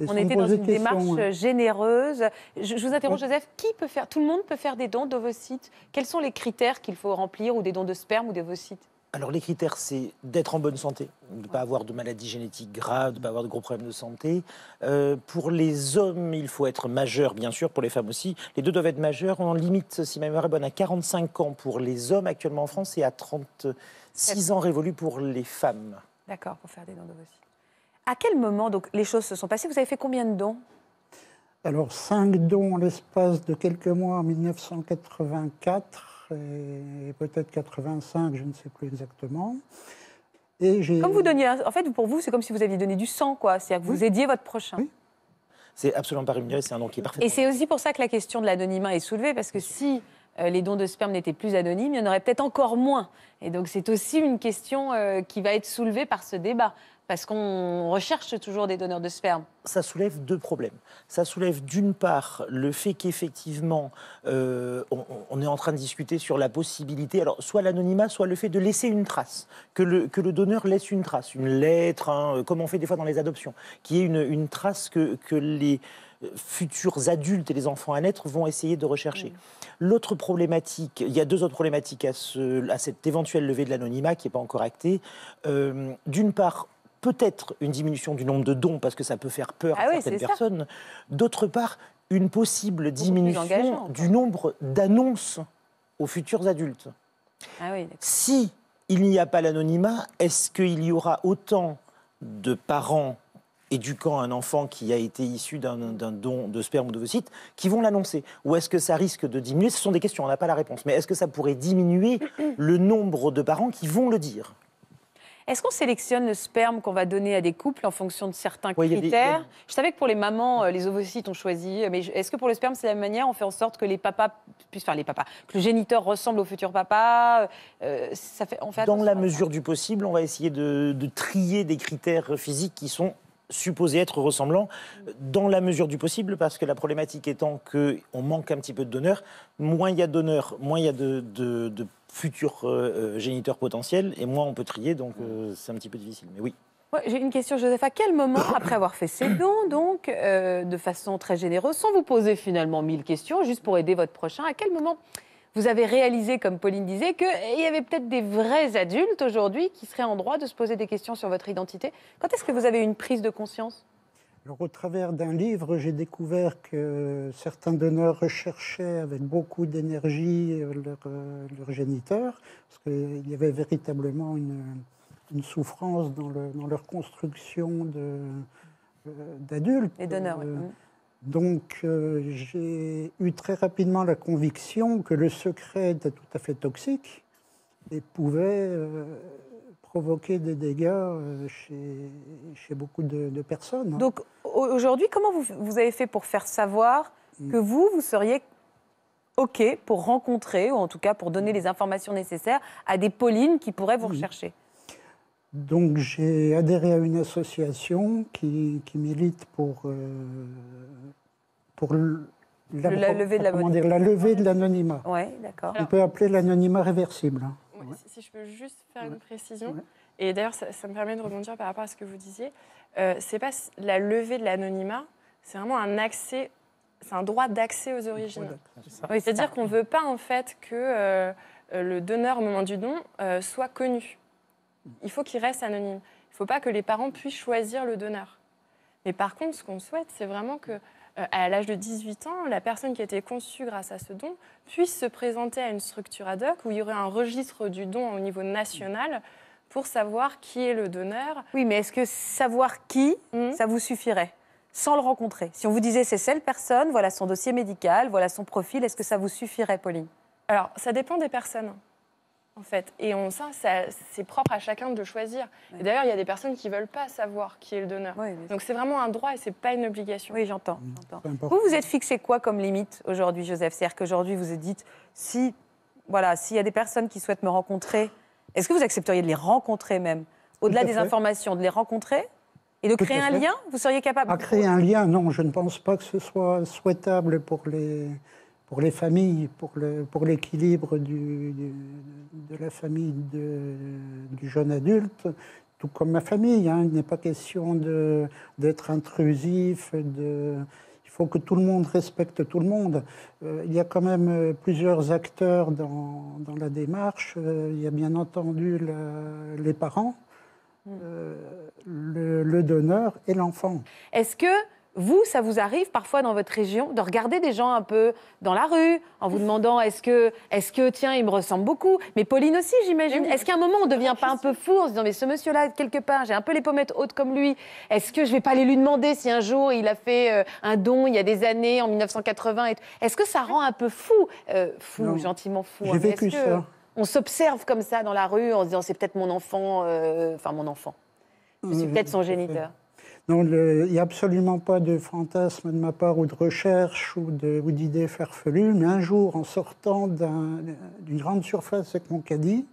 et On sans était dans une questions, démarche hein. généreuse. Je, je vous interroge, Joseph, qui peut faire Tout le monde peut faire des dons d'ovocytes Quels sont les critères qu'il faut remplir ou des dons de sperme ou d'ovocytes Alors les critères, c'est d'être en bonne santé, de ne pas avoir de maladies génétiques graves, de ne pas avoir de gros problèmes de santé. Euh, pour les hommes, il faut être majeur, bien sûr, pour les femmes aussi. Les deux doivent être majeurs. On limite, si ma mémoire est bonne, à 45 ans pour les hommes actuellement en France et à 36 ans révolus pour les femmes. D'accord, pour faire des dons d'ovocytes. À quel moment donc les choses se sont passées? Vous avez fait combien de dons Alors, cinq dons en l'espace de quelques mois en 1984 et peut-être 85, je ne sais plus exactement. Et j'ai Comme vous donniez, en fait, pour vous, c'est comme si vous aviez donné du sang, quoi. C'est-à-dire que vous aidiez votre prochain. Oui. C'est absolument pas rémunéré, c'est un nom qui est parfait. Et c'est aussi pour ça que la question de l'anonymat est soulevée, parce que si euh, les dons de sperme n'étaient plus anonymes, il y en aurait peut-être encore moins. Et donc c'est aussi une question euh, qui va être soulevée par ce débat, parce qu'on recherche toujours des donneurs de sperme. ça soulève deux problèmes. Ça soulève d'une part le fait qu'effectivement, euh, on, on est en train de discuter sur la possibilité, alors soit l'anonymat, soit le fait de laisser une trace, que le, que le donneur laisse une trace, une lettre, hein, comme on fait des fois dans les adoptions, qui est une, une trace que, que les euh, futurs adultes et les enfants à naître vont essayer de rechercher. L'autre problématique, il y a deux autres problématiques à, ce, à cette éventuelle levée de l'anonymat qui n'est pas encore actée. Euh, D'une part, peut-être une diminution du nombre de dons parce que ça peut faire peur Ah à oui, certaines personnes. D'autre part, une possible diminution engageant, du nombre d'annonces aux futurs adultes. Ah oui. Si il n'y a pas l'anonymat, est-ce qu'il y aura autant de parents éduquant un enfant qui a été issu d'un don de sperme ou d'ovocyte qui vont l'annoncer. Ou est-ce que ça risque de diminuer? Ce sont des questions, on n'a pas la réponse. Mais est-ce que ça pourrait diminuer le nombre de parents qui vont le dire? Est-ce qu'on sélectionne le sperme qu'on va donner à des couples en fonction de certains Ouais, a des- critères? y a- Je savais que pour les mamans, euh, les ovocytes ont choisi, mais est-ce que pour le sperme, c'est la même manière? On fait en sorte que les papas puissent faire les papas, que le géniteur ressemble au futur papa euh, ça fait, on fait Dans la mesure du possible, on va essayer de, de trier des critères physiques qui sont supposés être ressemblants, dans la mesure du possible, parce que la problématique étant qu'on manque un petit peu de donneurs, moins il y a de donneurs, moins il y a de, futurs euh, euh, géniteurs potentiels, et moins on peut trier, donc euh, c'est un petit peu difficile. Mais oui. J'ai une question, Joseph. À quel moment, après avoir fait ces dons, donc, de façon très généreuse, sans vous poser finalement mille questions, juste pour aider votre prochain, à quel moment vous avez réalisé, comme Pauline disait, qu'il y avait peut-être des vrais adultes aujourd'hui qui seraient en droit de se poser des questions sur votre identité Quand est-ce que vous avez eu une prise de conscience? Alors, au travers d'un livre, j'ai découvert que certains donneurs recherchaient avec beaucoup d'énergie euh, leur, euh, leur géniteur, parce qu'il y avait véritablement une, une souffrance dans, le- dans leur construction euh, d'adultes. Les donneurs, oui. Euh. Donc, euh, j'ai eu très rapidement la conviction que le secret était tout à fait toxique et pouvait euh, provoquer des dégâts euh, chez, chez beaucoup de, de personnes. hein. Donc au- aujourd'hui, comment vous, vous avez fait pour faire savoir que vous, vous seriez OK pour rencontrer, ou en tout cas pour donner les informations nécessaires à des Paulines qui pourraient vous Oui. rechercher? Donc j'ai adhéré à une association qui, qui milite pour, euh, pour le- la levée de la- comment dire, la levée de l'anonymat. Oui, d'accord. On peut appeler l'anonymat réversible. hein. Ouais, si- Si je peux juste faire Ouais. une précision, Ouais. et d'ailleurs ça, ça me permet de rebondir par rapport à ce que vous disiez, euh, c'est pas la levée de l'anonymat, c'est vraiment un accès, c'est un droit d'accès aux origines. Oui, C'est-à-dire qu'on ne veut pas en fait que euh, euh, le donneur au moment du don euh, soit connu. Il faut qu'il reste anonyme. Il ne faut pas que les parents puissent choisir le donneur. Mais par contre, ce qu'on souhaite, c'est vraiment que euh, à l'âge de 18 ans, la personne qui a été conçue grâce à ce don puisse se présenter à une structure ad hoc où il y aurait un registre du don au niveau national pour savoir qui est le donneur. Oui, mais est-ce que savoir qui, Mhm. ça vous suffirait sans le rencontrer? Si on vous disait c'est cette personne, voilà son dossier médical, voilà son profil, est-ce que ça vous suffirait, Pauline? Alors, ça dépend des personnes, en fait. Et on, ça, ça c'est propre à chacun de choisir. Et d'ailleurs, il y a des personnes qui ne veulent pas savoir qui est le donneur. Donc, c'est vraiment un droit et ce n'est pas une obligation. Oui, j'entends. importe. Vous, vous êtes fixé quoi comme limite aujourd'hui, Joseph? C'est-à-dire qu'aujourd'hui, vous vous dites, si, voilà, s'il y a des personnes qui souhaitent me rencontrer, est-ce que vous accepteriez de les rencontrer même? Au-delà des fait. informations, de les rencontrer et de Tout créer un fait. lien? Vous seriez capable? À créer un lien, non, je ne pense pas que ce soit souhaitable pour les, pour les familles, pour le- pour l'équilibre du, du- de la famille de- du jeune adulte, tout comme ma famille. hein. Il n'est pas question de- d'être intrusif, de, il faut que tout le monde respecte tout le monde. Euh, il y a quand même euh, plusieurs acteurs dans, dans la démarche. Euh, il y a bien entendu la- les parents. euh, le, le donneur et l'enfant. Est-ce que vous, ça vous arrive parfois dans votre région de regarder des gens un peu dans la rue en vous demandant est-ce que, est que, tiens, il me ressemble beaucoup? Mais Pauline aussi, j'imagine. Est-ce qu'à un moment, on ne devient pas un peu fou en se disant mais ce monsieur-là, quelque part, j'ai un peu les pommettes hautes comme lui. Est-ce que je vais pas aller lui demander si un jour il a fait euh, un don il y a des années, en 1980 et tout? Est-ce que ça rend un peu fou Euh, Fou, Non. gentiment fou? J'ai hein, vécu que ça. On s'observe comme ça dans la rue en se disant c'est peut-être mon enfant, euh, enfin mon enfant. Je suis Oui, peut-être son fait. Il n'y a absolument pas de fantasme de ma part ou de recherche ou d'idées farfelues, mais un jour, en sortant d'un- d'une grande surface avec mon caddie,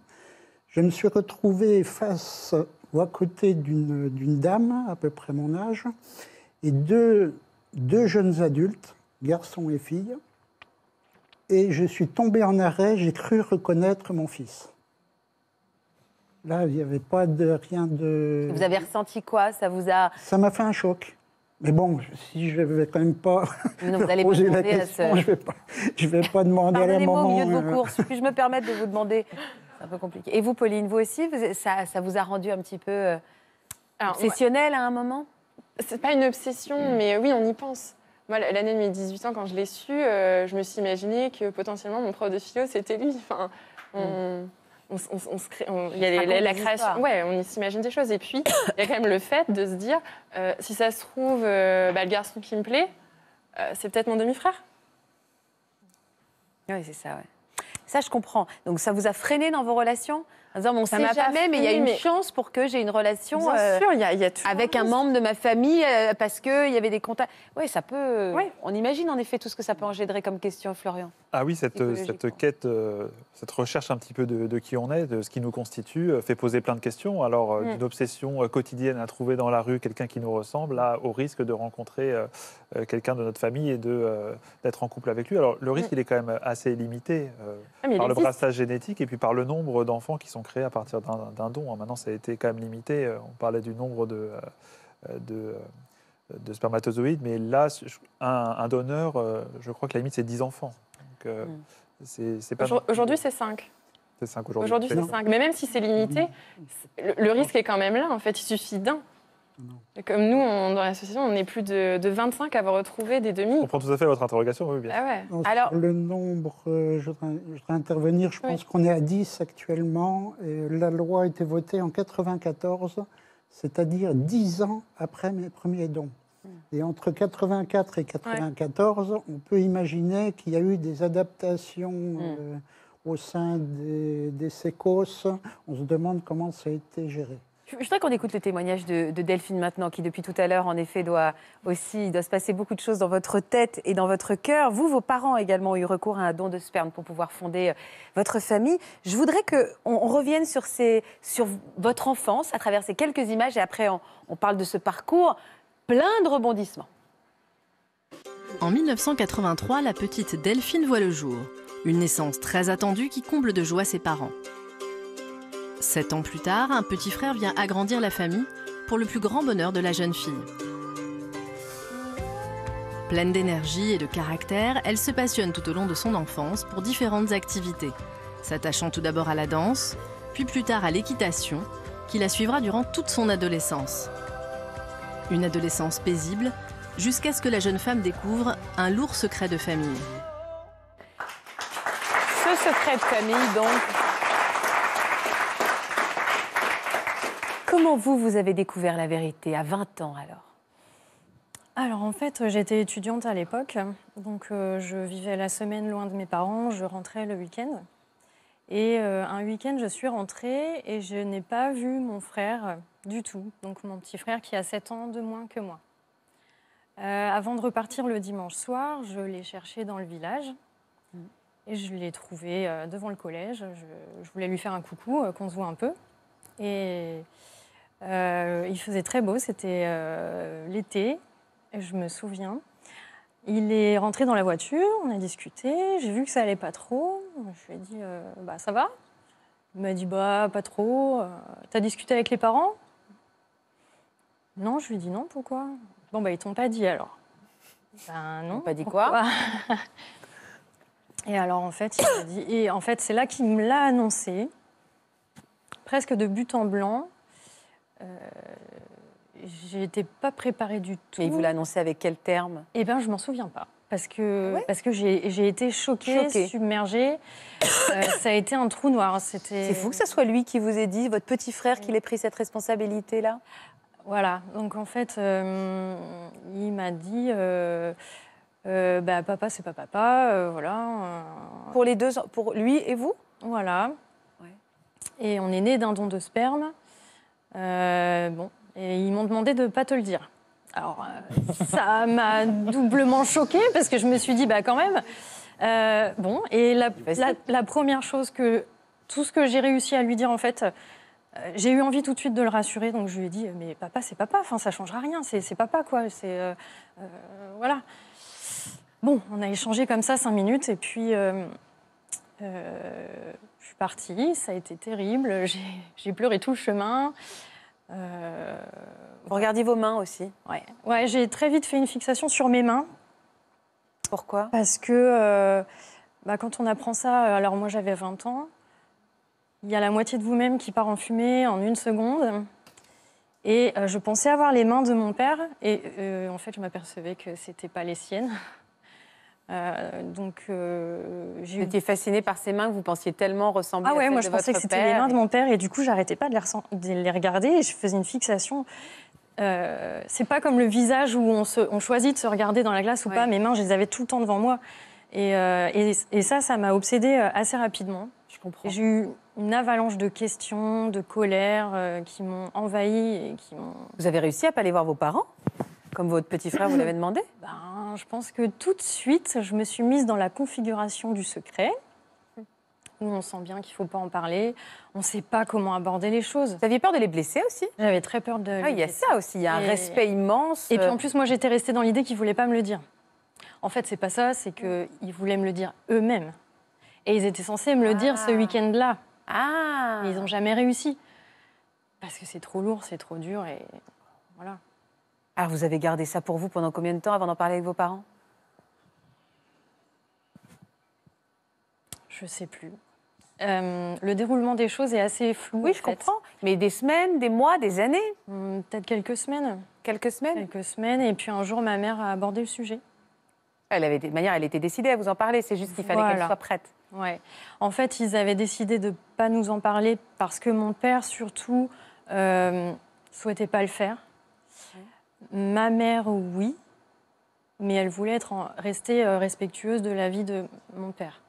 je me suis retrouvé face ou à côté d'une dame, à peu près mon âge, et deux, deux jeunes adultes, garçons et filles, et je suis tombé en arrêt, j'ai cru reconnaître mon fils. Là, il n'y avait pas de rien de... Vous avez ressenti quoi? Ça vous a Ça m'a fait un choc. Mais bon, si je ne vais quand même pas Non, vous allez pas poser la demander à question, ce- je ne vais, pas- je vais pas demander à la Pardonnez-moi au maman. milieu de vos euh, courses. Puis-je me permettre de vous demander C'est un peu compliqué. Et vous, Pauline, vous aussi, vous- ça, ça vous a rendu un petit peu euh, Alors, obsessionnel à un moment? C'est pas une obsession, mais oui, on y pense. Moi, l'année de mes 18 ans, quand je l'ai su, euh, je me suis imaginé que potentiellement mon prof de philo, c'était lui. Enfin, on, on, s- on s- on se crée- on- il y a les- la, création. Ouais, on s'imagine des choses. Et puis, il y a quand même le fait de se dire, euh, si ça se trouve, euh, bah, le garçon qui me plaît, euh, c'est peut-être mon demi-frère. Oui, c'est ça, ouais. Ça, je comprends. Donc, ça vous a freiné dans vos relations? En disant, bon, on Ça ne m'a jamais, mais il y a freiné, une mais- chance pour que j'ai une relation Bien sûr, y a, y a avec un membre de ma famille parce qu'il y avait des contacts. Oui, ça peut. Ouais. On imagine en effet tout ce que ça peut engendrer comme question, Florian. Ah oui, cette, euh, cette quête, euh, cette recherche un petit peu de, de qui on est, de ce qui nous constitue, euh, fait poser plein de questions. Alors, Mm. d'une obsession quotidienne à trouver dans la rue quelqu'un qui nous ressemble, là, au risque de rencontrer quelqu'un de notre famille et d'être en couple avec lui. Alors, le risque, Mm. il est quand même assez limité Ah, par le brassage génétique et puis par le nombre d'enfants qui sont créé à partir d'un don. hein. Maintenant, ça a été quand même limité. On parlait du nombre de, de, de spermatozoïdes, mais là, un, un donneur, euh, je crois que la limite, c'est 10 enfants. Donc, euh, Mm. c'est c'est pas Aujourd- Aujourd'hui, c'est 5. c'est 5 aujourd'hui. Aujourd'hui, c'est 5. Mais même si c'est limité, le, le risque est quand même là. En fait, il suffit d'un. Comme nous, on- dans l'association, on est plus de, de 25 à avoir retrouvé des demi. comprends tout à fait votre interrogation, oui, bien. Ah ouais. Alors- sur le nombre, euh, je, voudrais, je voudrais intervenir. Je Oui. pense qu'on est à 10 actuellement. Et la loi a été votée en 94, c'est-à-dire 10 ans après mes premiers dons. Et entre 84 et 94, on peut imaginer qu'il y a eu des adaptations euh, au sein des, des sécos. On se demande comment ça a été géré. Je voudrais qu'on écoute le témoignage de, de Delphine maintenant, qui depuis tout à l'heure, en effet, doit aussi, il doit se passer beaucoup de choses dans votre tête et dans votre cœur. Vous, vos parents également ont eu recours à un don de sperme pour pouvoir fonder euh, votre famille. Je voudrais qu'on on revienne sur, ces, sur votre enfance à travers ces quelques images et après on, on parle de ce parcours plein de rebondissements. En 1983, la petite Delphine voit le jour. Une naissance très attendue qui comble de joie ses parents. Sept ans plus tard, un petit frère vient agrandir la famille pour le plus grand bonheur de la jeune fille. Pleine d'énergie et de caractère, elle se passionne tout au long de son enfance pour différentes activités, s'attachant tout d'abord à la danse, puis plus tard à l'équitation, qui la suivra durant toute son adolescence. Une adolescence paisible, jusqu'à ce que la jeune femme découvre un lourd secret de famille. Ce secret de famille, donc. Comment vous, vous avez découvert la vérité à 20 ans alors? Alors en fait, j'étais étudiante à l'époque, donc euh, je vivais la semaine loin de mes parents, je rentrais le week-end. Et euh, un week-end, je suis rentrée et je n'ai pas vu mon frère du tout, donc mon petit frère qui a 7 ans de moins que moi. Euh, avant de repartir le dimanche soir, je l'ai cherché dans le village et je l'ai trouvé euh, devant le collège. Je, je voulais lui faire un coucou, euh, qu'on se voit un peu. Et il faisait très beau, c'était l'été, je me souviens. Il est rentré dans la voiture, on a discuté, j'ai vu que ça allait pas trop. Je lui ai dit, bah ça va Il m'a dit, bah pas trop. T'as discuté avec les parents? Non, je lui ai dit non, pourquoi? Bon, bah ils t'ont pas dit alors. Ben non. pas dit quoi? Et alors en fait, il m'a dit, et en fait c'est là qu'il me l'a annoncé, presque de but en blanc. Euh, J'étais pas préparée du tout. Et il vous l'a annoncé avec quel terme? Eh bien, je m'en souviens pas. Parce que, Ah ouais? parce que j'ai été choquée, Choquée. submergée. Euh, ça a été un trou noir. C'était. C'est fou que ce soit lui qui vous ait dit, votre petit frère, qu'il ait pris cette responsabilité-là? Voilà. Donc en fait, euh, il m'a dit euh, euh, bah, papa, c'est pas papa. voilà. Pour les deux, pour lui et vous? Voilà. Ouais. Et on est né d'un don de sperme. Bon. Et ils m'ont demandé de ne pas te le dire. Alors, ça m'a doublement choquée parce que je me suis dit, bah quand même. Bon, et la, Vas-y. la- la première chose que. Tout ce que j'ai réussi à lui dire, en fait, j'ai eu envie tout de suite de le rassurer. Donc je lui ai dit, mais papa, c'est papa. Enfin, ça changera rien. C'est papa, quoi. C'est. euh, euh, voilà. Bon, on a échangé comme ça cinq minutes et puis. euh, euh, je suis partie, ça a été terrible. J'ai pleuré tout le chemin. Euh, Vous regardiez vos mains aussi? ouais, ouais j'ai très vite fait une fixation sur mes mains Pourquoi? Parce que euh, bah, quand on apprend ça, alors moi j'avais 20 ans, il y a la moitié de vous-même qui part en fumée en une seconde. Et euh, je pensais avoir les mains de mon père, et euh, en fait je m'apercevais que c'était pas les siennes. Euh, donc j'ai Vous eu étiez fasciné par ses mains que vous pensiez tellement ressembler Ah à ouais, celles moi de je pensais que c'était les mains de mon père et du coup j'arrêtais pas de les, ressent- de les regarder et je faisais une fixation. C'est pas comme le visage où on, se- on choisit de se regarder dans la glace ou Ouais. pas. Mes mains, je les avais tout le temps devant moi. Et, et- et ça, ça m'a obsédée assez rapidement. Je comprends. J'ai eu une avalanche de questions, de colère euh, qui m'ont envahie et qui m'ont. Vous avez réussi à pas aller voir vos parents Comme votre petit frère vous l'avait demandé? Ben, je pense que tout de suite, je me suis mise dans la configuration du secret. Où on sent bien qu'il ne faut pas en parler. On ne sait pas comment aborder les choses. Vous aviez peur de les blesser aussi? J'avais très peur de. Ah, il y a ça aussi, il y a un Et- respect immense. Et puis en plus, moi, j'étais restée dans l'idée qu'ils ne voulaient pas me le dire. En fait, c'est pas ça, c'est qu'ils voulaient me le dire eux-mêmes. Et ils étaient censés me le dire ce Ah. week-end-là. Ah Mais ils n'ont jamais réussi. Parce que c'est trop lourd, c'est trop dur et voilà. Alors vous avez gardé ça pour vous pendant combien de temps avant d'en parler avec vos parents? Je sais plus. Euh, le déroulement des choses est assez flou. Oui, en je fait. comprends. Mais des semaines, des mois, des années? Hum, Peut-être quelques semaines. Quelques semaines? Quelques semaines. Et puis un jour, ma mère a abordé le sujet. Elle avait, de manière, elle était décidée à vous en parler. C'est juste qu'il fallait qu'elle soit prête. Ouais. En fait, ils avaient décidé de ne pas nous en parler parce que mon père, surtout, euh, souhaitait pas le faire. Ma mère, oui, mais elle voulait être en- rester euh, respectueuse de la vie de mon père.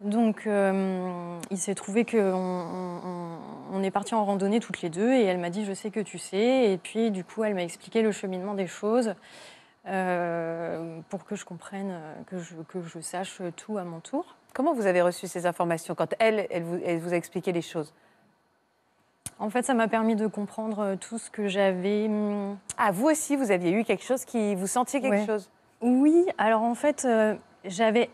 Donc, euh, il s'est trouvé qu'on on, on- on est parti en randonnée toutes les deux et elle m'a dit Je sais que tu sais. Et puis, du coup, elle m'a expliqué le cheminement des choses euh, pour que je comprenne, euh, que je, que je sache tout à mon tour. Comment vous avez reçu ces informations quand elle, elle vous, elle vous a expliqué les choses? En fait, ça m'a permis de comprendre euh, tout ce que j'avais. hum, Ah, vous aussi, vous aviez eu quelque chose qui... Vous sentiez quelque Ouais. chose? Oui, alors en fait, euh, j'avais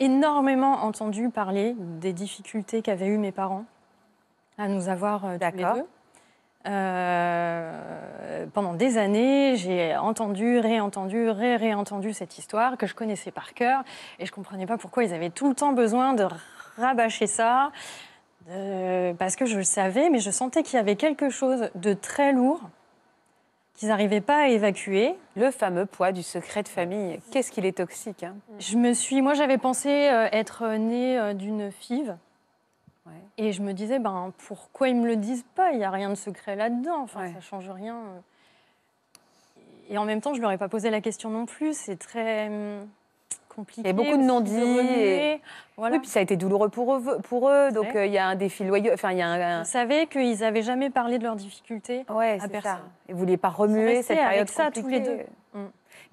énormément entendu parler des difficultés qu'avaient eu mes parents à nous avoir euh, tous les deux. Euh, pendant des années, j'ai entendu, réentendu, ré-réentendu cette histoire que je connaissais par cœur et je comprenais pas pourquoi ils avaient tout le temps besoin de rabâcher ça. euh, parce que je le savais, mais je sentais qu'il y avait quelque chose de très lourd qu'ils n'arrivaient pas à évacuer. Le fameux poids du secret de famille. Qu'est-ce qu'il est toxique hein? Je me suis, moi j'avais pensé euh, être née euh, d'une FIV. Ouais. Et je me disais, ben, pourquoi ils me le disent pas? Il n'y a rien de secret là-dedans. Enfin, Ouais. ça change rien. Et en même temps, je leur ai pas posé la question non plus. C'est très hum, compliqué. Il y a beaucoup de non-dits et- Voilà. Oui, puis ça a été douloureux pour eux. Pour eux donc euh, il y a un défi loyaux. Enfin, il y a un. Ils savaient qu'ils n'avaient jamais parlé de leurs difficultés. Ouais, à personne. ça. Vous vouliez pas remuer cette avec période ça tous les compliquée. deux.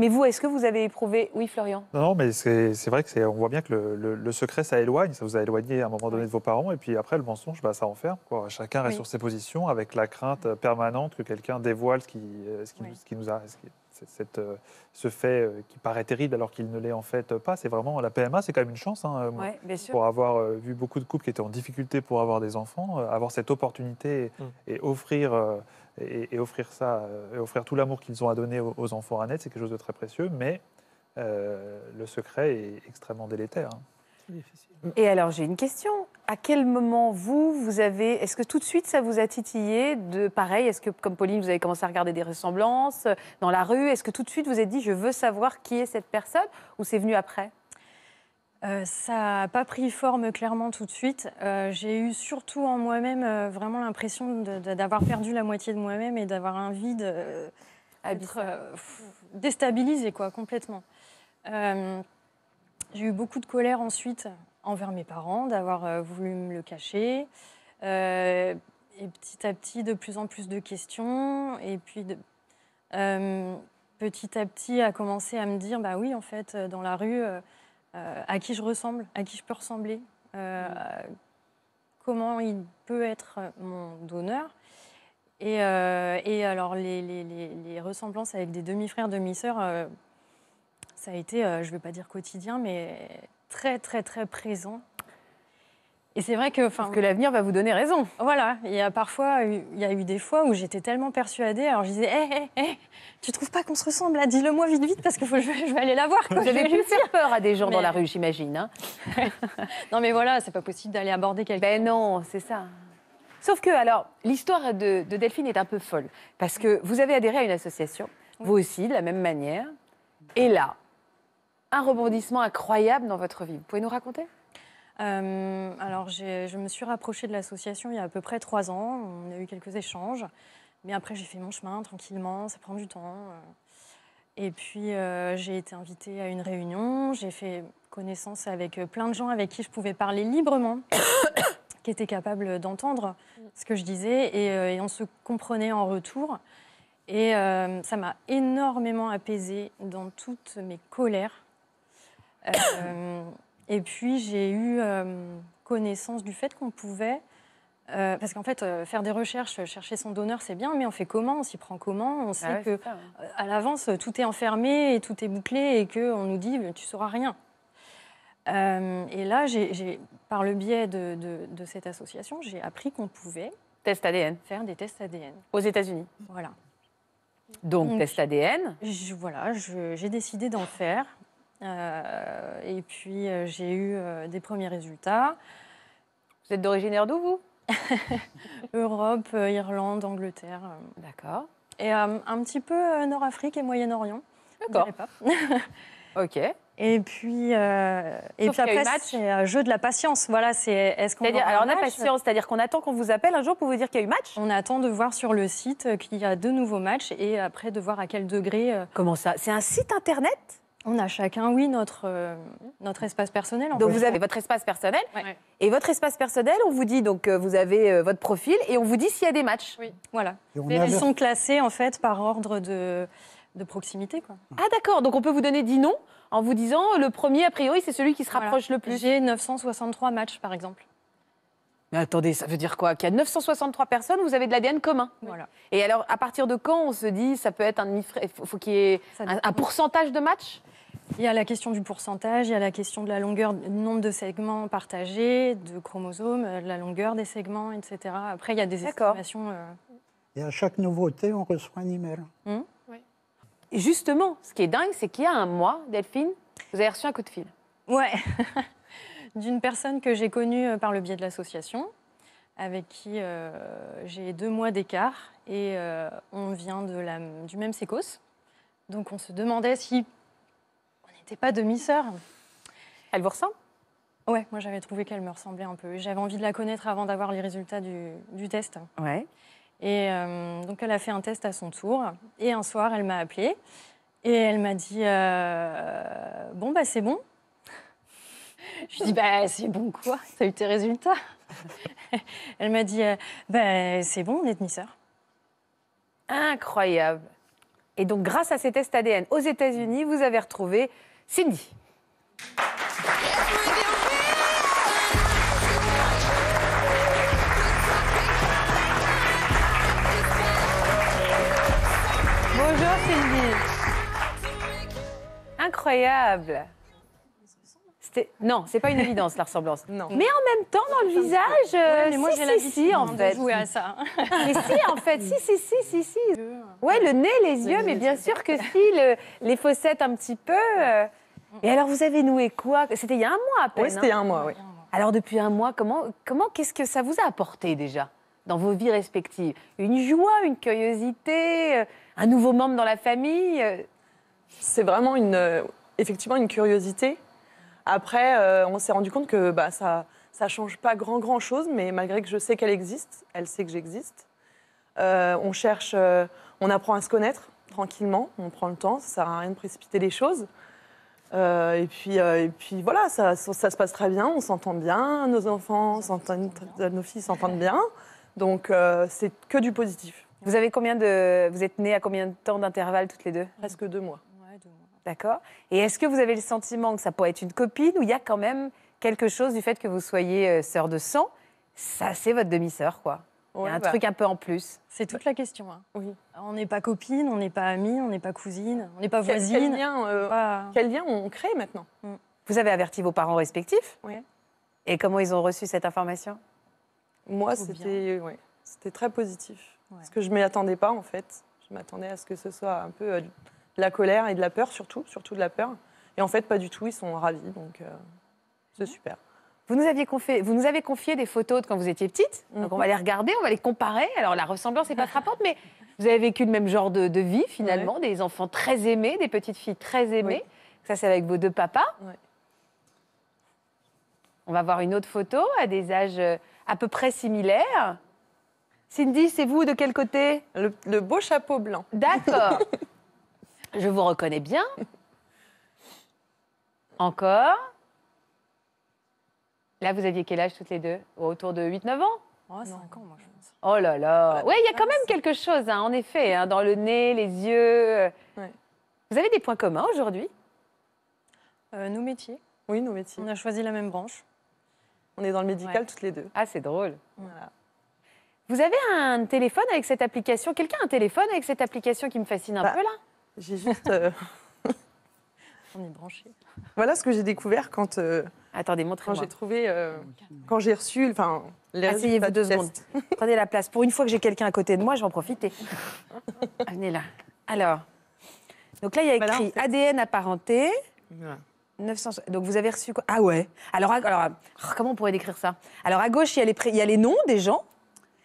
Mais vous, est-ce que vous avez éprouvé Oui, Florian? Non, non, mais c'est vrai que c'est, on voit bien que le, le- le secret, ça éloigne, ça vous a éloigné à un moment donné de vos parents, et puis après, le mensonge, bah, ça enferme. Quoi. Chacun reste Oui. sur ses positions avec la crainte euh, permanente que quelqu'un dévoile ce qui, euh, ce qui, Oui. nous, ce qui nous a. ce qui- c'est- cette, euh, ce fait qui paraît terrible alors qu'il ne l'est en fait pas. C'est vraiment la PMA, c'est quand même une chance. hein, bien sûr. pour avoir vu beaucoup de couples qui étaient en difficulté pour avoir des enfants, avoir cette opportunité Mm. et, offrir, euh, et, et offrir ça, euh, et offrir tout l'amour qu'ils ont à donner aux, aux enfants à naître, c'est quelque chose de très précieux, mais euh, le secret est extrêmement délétère. hein. C'est difficile. Et alors, j'ai une question. À quel moment, vous, vous avez. Est-ce que tout de suite, ça vous a titillé de pareil Est-ce que, comme Pauline, vous avez commencé à regarder des ressemblances euh, dans la rue Est-ce que tout de suite, vous avez dit, je veux savoir qui est cette personne Ou c'est venu après? Euh, ça n'a pas pris forme clairement tout de suite. Euh, J'ai eu surtout en moi-même euh, vraiment l'impression de- de- d'avoir perdu la moitié de moi-même et d'avoir un vide, euh, pff, déstabilisé quoi, complètement. J'ai eu beaucoup de colère ensuite envers mes parents d'avoir voulu me le cacher. Et petit à petit, de plus en plus de questions. Et puis, de- petit à petit, à commencer à me dire, bah oui, en fait, dans la rue, à qui je ressemble, à qui je peux ressembler, euh, comment il peut être mon donneur. Et, euh, et alors, les, les- les- les ressemblances avec des demi-frères, demi-sœurs, euh, ça a été, euh, je ne vais pas dire quotidien, mais très, très, très présent. Et c'est vrai que, enfin, Parce que l'avenir va vous donner raison. voilà, il y a parfois, eu- il y a eu des fois où j'étais tellement persuadée, alors je disais, hé, hé, hé, tu trouves pas qu'on se ressemble là? Dis-le-moi vite, vite, parce que faut- je, vais- je vais aller la voir. quoi. Vous avez pu faire peur à des gens dans la rue, j'imagine. hein Non, mais voilà, c'est pas possible d'aller aborder quelqu'un. Ben non, c'est ça. Sauf que, alors, l'histoire de, de Delphine est un peu folle. Parce que vous avez adhéré à une association, vous aussi, de la même manière. Et là, un rebondissement incroyable dans votre vie. Vous pouvez nous raconter? Euh, alors, je me suis rapprochée de l'association il y a à peu près trois ans. On a eu quelques échanges. Mais après, j'ai fait mon chemin tranquillement. Ça prend du temps. euh. Et puis, euh, j'ai été invitée à une réunion. J'ai fait connaissance avec plein de gens avec qui je pouvais parler librement, qui étaient capables d'entendre ce que je disais. Et, on se comprenait en retour. Et ça m'a énormément apaisée dans toutes mes colères. Et puis j'ai eu euh, connaissance du fait qu'on pouvait, euh, parce qu'en fait euh, faire des recherches, chercher son donneur c'est bien, mais on fait comment, on s'y prend comment, on sait Ah ouais, que euh, à l'avance tout est enfermé et tout est bouclé et que on nous dit tu sauras rien. Et là, par le biais de, de- de cette association, j'ai appris qu'on pouvait Test ADN faire des tests ADN. aux États-Unis. Voilà. Donc, Donc, test ADN. Je- voilà, j'ai décidé d'en faire. Euh, et puis, euh, j'ai eu euh, des premiers résultats. Vous êtes d'origine d'où, vous? Europe, Irlande, Angleterre. D'accord. et un petit peu Nord-Afrique et Moyen-Orient. D'accord. Ok. Et puis, euh, et puis après, c'est un jeu de la patience. Voilà, c'est est-ce qu'on alors, avoir on a un match? patience, c'est-à-dire qu'on attend qu'on vous appelle un jour pour vous dire qu'il y a eu match? On attend de voir sur le site qu'il y a deux nouveaux matchs et après de voir à quel degré. Comment ça? C'est un site internet? On a chacun, oui, notre, euh, notre espace personnel. en Donc fait. vous avez votre espace personnel. Ouais. Et votre espace personnel, on vous dit donc euh, vous avez euh, votre profil et on vous dit s'il y a des matchs. Voilà. Et Ils sont classés en fait par ordre de, de proximité. Quoi. Ah d'accord, donc on peut vous donner 10 noms en vous disant le premier a priori c'est celui qui se Voilà. rapproche le plus. J'ai 963 matchs par exemple. Mais attendez, ça veut dire quoi Qu'il y a 963 personnes, vous avez de l'ADN commun. Voilà. Et alors à partir de quand on se dit ça peut être un demi Il faut, faut qu'il y ait un, pourcentage de matchs? Il y a la question du pourcentage, il y a la question de la longueur, du nombre de segments partagés, de chromosomes, euh, la longueur des segments, etc. Après, il y a des estimations. euh, Et à chaque nouveauté, on reçoit un email. Et justement, ce qui est dingue, c'est qu'il y a un mois, Delphine, vous avez reçu un coup de fil. Ouais, d'une personne que j'ai connue euh, par le biais de l'association, avec qui euh, j'ai deux mois d'écart et euh, on vient de la, du même sécos. Donc on se demandait si on n'était pas demi-sœurs. Elle vous ressemble? Ouais, moi j'avais trouvé qu'elle me ressemblait un peu. J'avais envie de la connaître avant d'avoir les résultats du, du test. Ouais. Et euh, donc elle a fait un test à son tour. Et un soir, elle m'a appelée et elle m'a dit Bon, bah c'est bon. Je lui dis Bah c'est bon quoi T'as eu tes résultats Elle m'a dit euh, Bah c'est bon, on est. Incroyable. Et donc, grâce à ces tests ADN aux États-Unis, vous avez retrouvé Cindy. Bonjour Cindy. Incroyable. Non, c'est pas une évidence la ressemblance. Non. Mais en même temps, dans le visage, euh, mais moi si, si, si, en fait. jouer à ça. Mais si, en fait, si, si, si, si, si. Ouais, le nez, les yeux, mais bien sûr que si, le- les fossettes un petit peu. euh. Et alors, vous avez noué quoi? C'était il y a un mois à peine. Oui, c'était il y a hein un mois, oui. Alors, depuis un mois, comment, comment qu'est-ce que ça vous a apporté déjà dans vos vies respectives? Une joie, une curiosité, euh, un nouveau membre dans la famille euh, C'est vraiment une, effectivement une curiosité. Après, euh, on s'est rendu compte que bah, ça ça change pas grand grand chose, mais malgré que je sais qu'elle existe, elle sait que j'existe. Euh, on cherche, euh, on apprend à se connaître tranquillement, on prend le temps, ça sert à rien de précipiter les choses. Euh, et puis euh, et puis voilà, ça, ça, ça se passe très bien, on s'entend bien, nos enfants s'entendent, nos filles s'entendent bien, donc euh, c'est que du positif. Vous avez combien de. Vous êtes nés à combien de temps d'intervalle toutes les deux? Presque deux mois. D'accord. Et est-ce que vous avez le sentiment que ça pourrait être une copine ou il y a quand même quelque chose du fait que vous soyez euh, sœur de sang? Ça, c'est votre demi-sœur, quoi. Il y a un bah, truc un peu en plus. C'est toute la question. hein. Oui. On n'est pas copines, on n'est pas amies, on n'est pas cousines, on n'est pas Quel, voisines. quel lien, euh, pas- quel lien on crée maintenant? Vous avez averti vos parents respectifs? Oui. Et comment ils ont reçu cette information? Moi, ouais, c'était très positif. Ouais. Parce que je ne m'y attendais pas, en fait. Je m'attendais à ce que ce soit un peu euh, de la colère et de la peur, surtout, surtout de la peur. Et en fait, pas du tout, ils sont ravis, donc euh, c'est super. vous nous, aviez confié, vous nous avez confié des photos de quand vous étiez petite. Donc Mhm. on va les regarder, on va les comparer. Alors la ressemblance n'est pas frappante, mais vous avez vécu le même genre de, de vie finalement, des enfants très aimés, des petites filles très aimées. Ça c'est avec vos deux papas. Ouais. On va voir une autre photo à des âges euh, à peu près similaires. Cindy, c'est vous de quel côté? Le, le beau chapeau blanc. D'accord. Je vous reconnais bien. Encore. Là, vous aviez quel âge toutes les deux? Autour de 8-9 ans? Oh, cinq ans, moi, je pense. Oh là là Oui, il y a quand même quelque chose, hein, en effet, hein, dans le nez, les yeux. Ouais. Vous avez des points communs aujourd'hui? Euh, nos métiers, Oui, nos métiers. on a choisi la même branche. On est dans le médical Ouais. toutes les deux. Ah, c'est drôle. Voilà. Vous avez un téléphone avec cette application? Quelqu'un a un téléphone avec cette application qui me fascine un Bah, peu là? J'ai juste. euh, On est branché. Voilà ce que j'ai découvert quand, euh, Attendez, quand montrez-moi. j'ai trouvé, euh, quand j'ai reçu, enfin, les Asseyez-vous deux secondes. Prenez la place. Pour une fois que j'ai quelqu'un à côté de moi, je vais en profiter. Venez là. Alors, donc là, il y a écrit en fait- ADN apparenté. Voilà. 900... Donc vous avez reçu quoi? Ah ouais. Alors, à- alors oh, comment on pourrait décrire ça? Alors à gauche, il y, a les pré- il y a les noms des gens.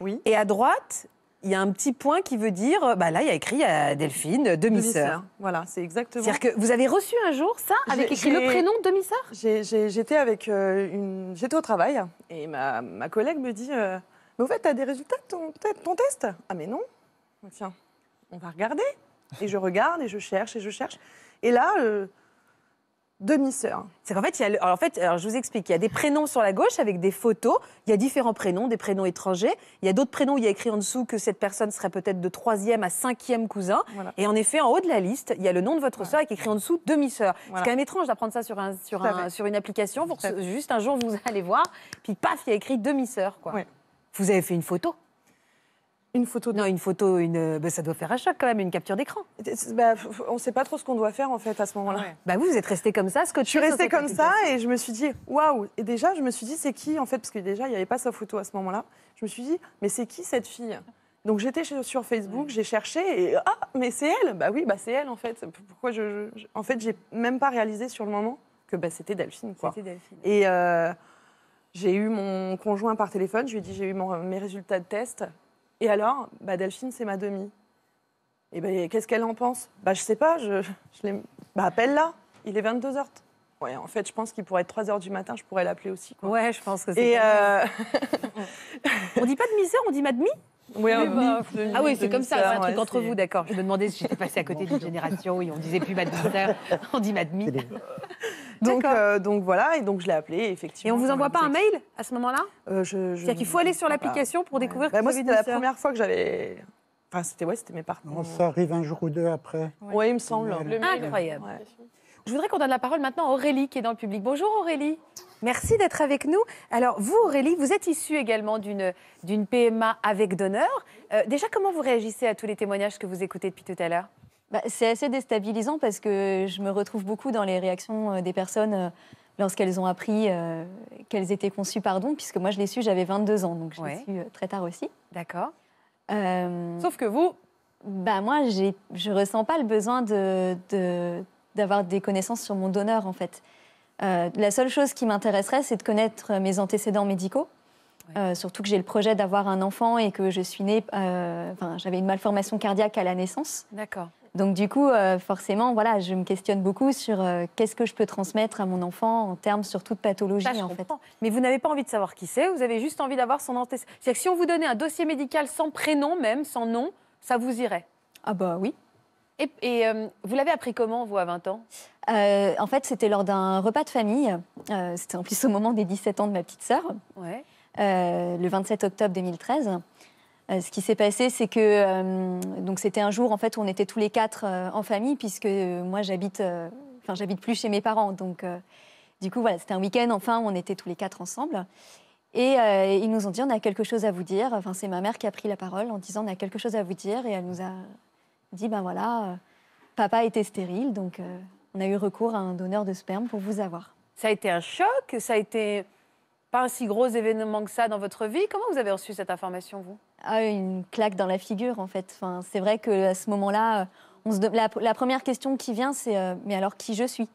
Oui. Et à droite, il y a un petit point qui veut dire, euh, bah là, il y a écrit euh, Delphine, demi-sœur. Demi-sœur. Voilà, c'est exactement. C'est-à-dire que vous avez reçu un jour ça avec écrit le prénom demi-sœur? J'étais avec euh, une. J'étais au travail et ma, ma collègue me dit euh, Mais au fait, tu as des résultats de ton, peut-être ton test? Ah, mais non. Tiens, on va regarder. Et je regarde et je cherche et je cherche. Et là, euh, demi-sœur. C'est qu'en fait, il y a le- alors, en fait, alors je vous explique, il y a des prénoms sur la gauche avec des photos, il y a différents prénoms, des prénoms étrangers, il y a d'autres prénoms où il y a écrit en dessous que cette personne serait peut-être de troisième à cinquième cousin, Voilà. et en effet, en haut de la liste, il y a le nom de votre sœur avec écrit en dessous demi-sœur. Voilà. C'est quand même étrange d'apprendre ça sur, un, sur, un- une application, rece- juste un jour vous allez voir, puis paf, il y a écrit demi-sœur. quoi. Vous avez fait une photo Une photo de. Non, une photo, une, ben, ça doit faire un choc quand même, une capture d'écran. Bah, on ne sait pas trop ce qu'on doit faire en fait à ce moment-là. Bah vous, vous êtes resté comme ça, ce que Je suis restée comme ça et je me suis dit, waouh Et déjà, je me suis dit, c'est qui en fait Parce que déjà, il n'y avait pas sa photo à ce moment-là. Je me suis dit, mais c'est qui cette fille? Donc j'étais sur Facebook, j'ai cherché et ah, mais c'est elle Bah oui, bah c'est elle en fait. Pourquoi je, je- En fait, j'ai même pas réalisé sur le moment que bah, c'était Delphine. Quoi. C'était Delphine. Et euh, j'ai eu mon conjoint par téléphone, je lui ai dit, j'ai eu mon- mes résultats de test. Et alors, bah, Delphine, c'est ma demi. Et ben, qu'est-ce qu'elle en pense? Bah, je sais pas, je, je l'ai- Bah, appelle-la. Il est 22h. Ouais, en fait, je pense qu'il pourrait être 3h du matin, je pourrais l'appeler aussi. Quoi. Ouais, je pense que c'est. Et euh, On dit pas demi-sœur, on dit ma demi? Ouais, un bah, demi- demi- Ah oui, c'est comme ça, c'est un truc ouais, entre vous, d'accord. Je me demandais si j'étais passée à côté d'une génération où on disait plus ma demi-sœur, on dit ma demi. Donc, euh, donc voilà, et donc je l'ai appelé, Et effectivement. on vous envoie pas un mail à ce moment-là Euh, je- je- C'est-à-dire qu'il faut aller sur l'application pour Ouais. découvrir Bah, que Moi, c'était la première fois que j'avais. Enfin, c'était ouais, c'était mes parents. Non, ça arrive un jour ou deux après. Ouais, il me semble. Le Incroyable. Ouais. Je voudrais qu'on donne la parole maintenant à Aurélie qui est dans le public. Bonjour Aurélie. Merci d'être avec nous. Alors vous Aurélie, vous êtes issue également d'une d'une PMA avec donneur. Euh, déjà comment vous réagissez à tous les témoignages que vous écoutez depuis tout à l'heure? Bah, c'est assez déstabilisant parce que je me retrouve beaucoup dans les réactions euh, des personnes euh, lorsqu'elles ont appris euh, qu'elles étaient conçues par don, puisque moi je l'ai su, j'avais 22 ans, donc je Ouais. l'ai su euh, très tard aussi. D'accord. Euh, Sauf que vous, bah, moi, je ressens pas le besoin de, de- d'avoir des connaissances sur mon donneur, en fait. La seule chose qui m'intéresserait, c'est de connaître mes antécédents médicaux. Surtout que j'ai le projet d'avoir un enfant et que je suis née, enfin, j'avais une malformation cardiaque à la naissance. d'accord. Donc du coup, euh, forcément, voilà, je me questionne beaucoup sur euh, qu'est-ce que je peux transmettre à mon enfant en termes surtout de pathologie, Ça, je en fait. Mais vous n'avez pas envie de savoir qui c'est, vous avez juste envie d'avoir son antécédent. C'est-à-dire que si on vous donnait un dossier médical sans prénom même, sans nom, ça vous irait? Ah bah oui. Et, et, euh, vous l'avez appris comment, vous, à 20 ans? Euh, en fait, c'était lors d'un repas de famille. Euh, c'était en plus au moment des 17 ans de ma petite sœur. Ouais. le 27 octobre 2013. Euh, ce qui s'est passé, c'est que euh, donc c'était un jour en fait où on était tous les quatre euh, en famille puisque moi j'habite, enfin j'habite plus chez mes parents, donc du coup voilà c'était un week-end enfin où on était tous les quatre ensemble. Et ils nous ont dit on a quelque chose à vous dire. Enfin c'est ma mère qui a pris la parole en disant on a quelque chose à vous dire et elle nous a dit ben voilà papa était stérile donc on a eu recours à un donneur de sperme pour vous avoir. Ça a été un choc? Ça a été pas un si gros événement que ça dans votre vie Comment vous avez reçu cette information, vous? Ah, une claque dans la figure, en fait. Enfin, c'est vrai qu'à ce moment-là, on se la, la première question qui vient, c'est euh, mais alors qui je suis?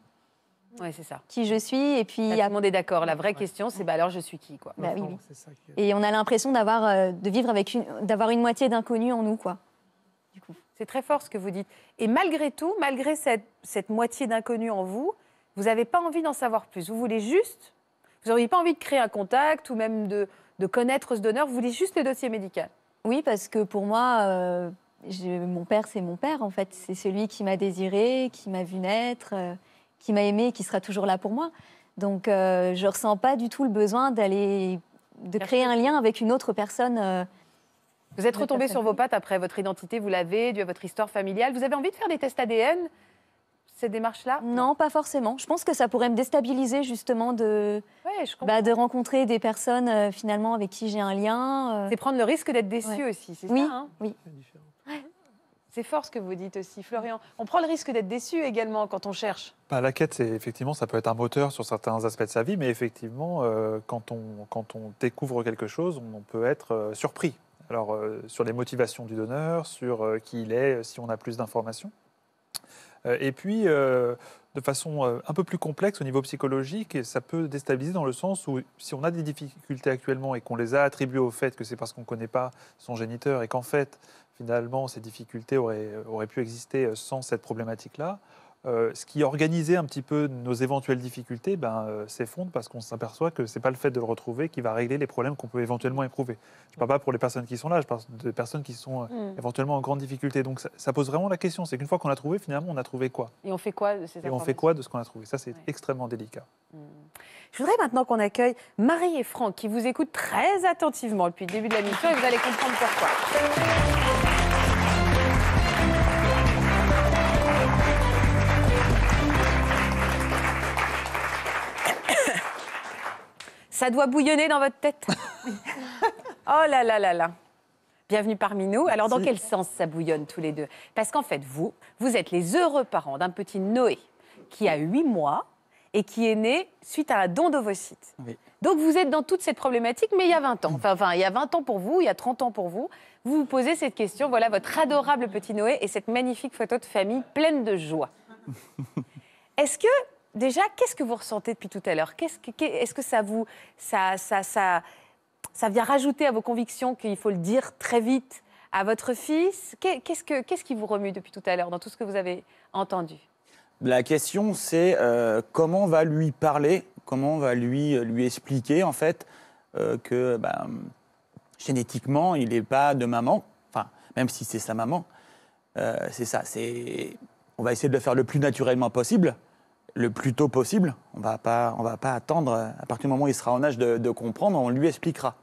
Oui, c'est ça. Qui je suis Et puis, Là, tout le monde est d'accord. La vraie question, c'est bah, alors je suis qui quoi Bah oui, oui. C'est ça qui est- et on a l'impression d'avoir, euh, de vivre avec une, d'avoir une moitié d'inconnu en nous, quoi. Du coup. C'est très fort ce que vous dites. Et malgré tout, malgré cette, cette moitié d'inconnu en vous, vous n'avez pas envie d'en savoir plus. Vous voulez juste, vous n'auriez pas envie de créer un contact ou même de, de connaître ce donneur, vous voulez juste le dossier médical. Oui, parce que pour moi, euh, mon père, c'est mon père, en fait. C'est celui qui m'a désiré, qui m'a vu naître, euh, qui m'a aimé, qui sera toujours là pour moi. Donc, euh, je ressens pas du tout le besoin d'aller, de créer un lien avec une autre personne. Vous êtes retombé sur vos pattes après votre identité, vous l'avez, dû à votre histoire familiale. Vous avez envie de faire des tests ADN ces démarches-là? Non, pas forcément. Je pense que ça pourrait me déstabiliser justement de, Ouais, je bah, de rencontrer des personnes euh, finalement avec qui j'ai un lien. euh. C'est prendre le risque d'être déçu Ouais. aussi, c'est Oui, ça hein? oui. c'est fort ce que vous dites aussi, Florian. On prend le risque d'être déçu également quand on cherche. Bah, la quête, c'est effectivement, ça peut être un moteur sur certains aspects de sa vie, mais effectivement, euh, quand, on, quand on découvre quelque chose, on peut être euh, surpris. Alors, euh, sur les motivations du donneur, sur euh, qui il est, si on a plus d'informations. Euh, et puis, euh, de façon euh, un peu plus complexe au niveau psychologique, ça peut déstabiliser dans le sens où si on a des difficultés actuellement et qu'on les a attribuées au fait que c'est parce qu'on ne connaît pas son géniteur et qu'en fait, finalement, ces difficultés auraient, auraient pu exister sans cette problématique-là, euh, ce qui organisait un petit peu nos éventuelles difficultés ben, euh, s'effondre parce qu'on s'aperçoit que ce n'est pas le fait de le retrouver qui va régler les problèmes qu'on peut éventuellement éprouver. Je ne parle pas pour les personnes qui sont là, je parle de personnes qui sont euh, Mm. éventuellement en grande difficulté. Donc ça, ça pose vraiment la question, c'est qu'une fois qu'on l'a trouvé, finalement, on a trouvé quoi? Et on fait quoi de ces Et on fait quoi de ce qu'on a trouvé? Ça, c'est Ouais. extrêmement délicat. Je voudrais maintenant qu'on accueille Marie et Franck qui vous écoutent très attentivement depuis le début de la mission et vous allez comprendre pourquoi. Ça doit bouillonner dans votre tête. oh là là là là. Bienvenue parmi nous. Alors, dans quel sens ça bouillonne tous les deux? Parce qu'en fait, vous, vous êtes les heureux parents d'un petit Noé qui a 8 mois et qui est né suite à un don d'ovocytes. Oui. Donc, vous êtes dans toute cette problématique, mais il y a 20 ans. Enfin, enfin, il y a 20 ans pour vous, il y a 30 ans pour vous. Vous vous posez cette question. Voilà votre adorable petit Noé et cette magnifique photo de famille pleine de joie. Est-ce que, déjà, qu'est-ce que vous ressentez depuis tout à l'heure? Qu'est-ce que, Est-ce que ça vous. Ça, ça, ça, ça vient rajouter à vos convictions qu'il faut le dire très vite à votre fils? Qu'est- Qu'est-ce, que, qu'est-ce qui vous remue depuis tout à l'heure dans tout ce que vous avez entendu? La question, c'est euh, comment on va lui parler, comment on va lui, lui expliquer, en fait, euh, que ben, génétiquement, il n'est pas de maman, enfin, même si c'est sa maman. Euh, c'est ça, c'est... On va essayer de le faire le plus naturellement possible, le plus tôt possible. On va pas, on va pas attendre, à partir du moment où il sera en âge de, de comprendre, on lui expliquera.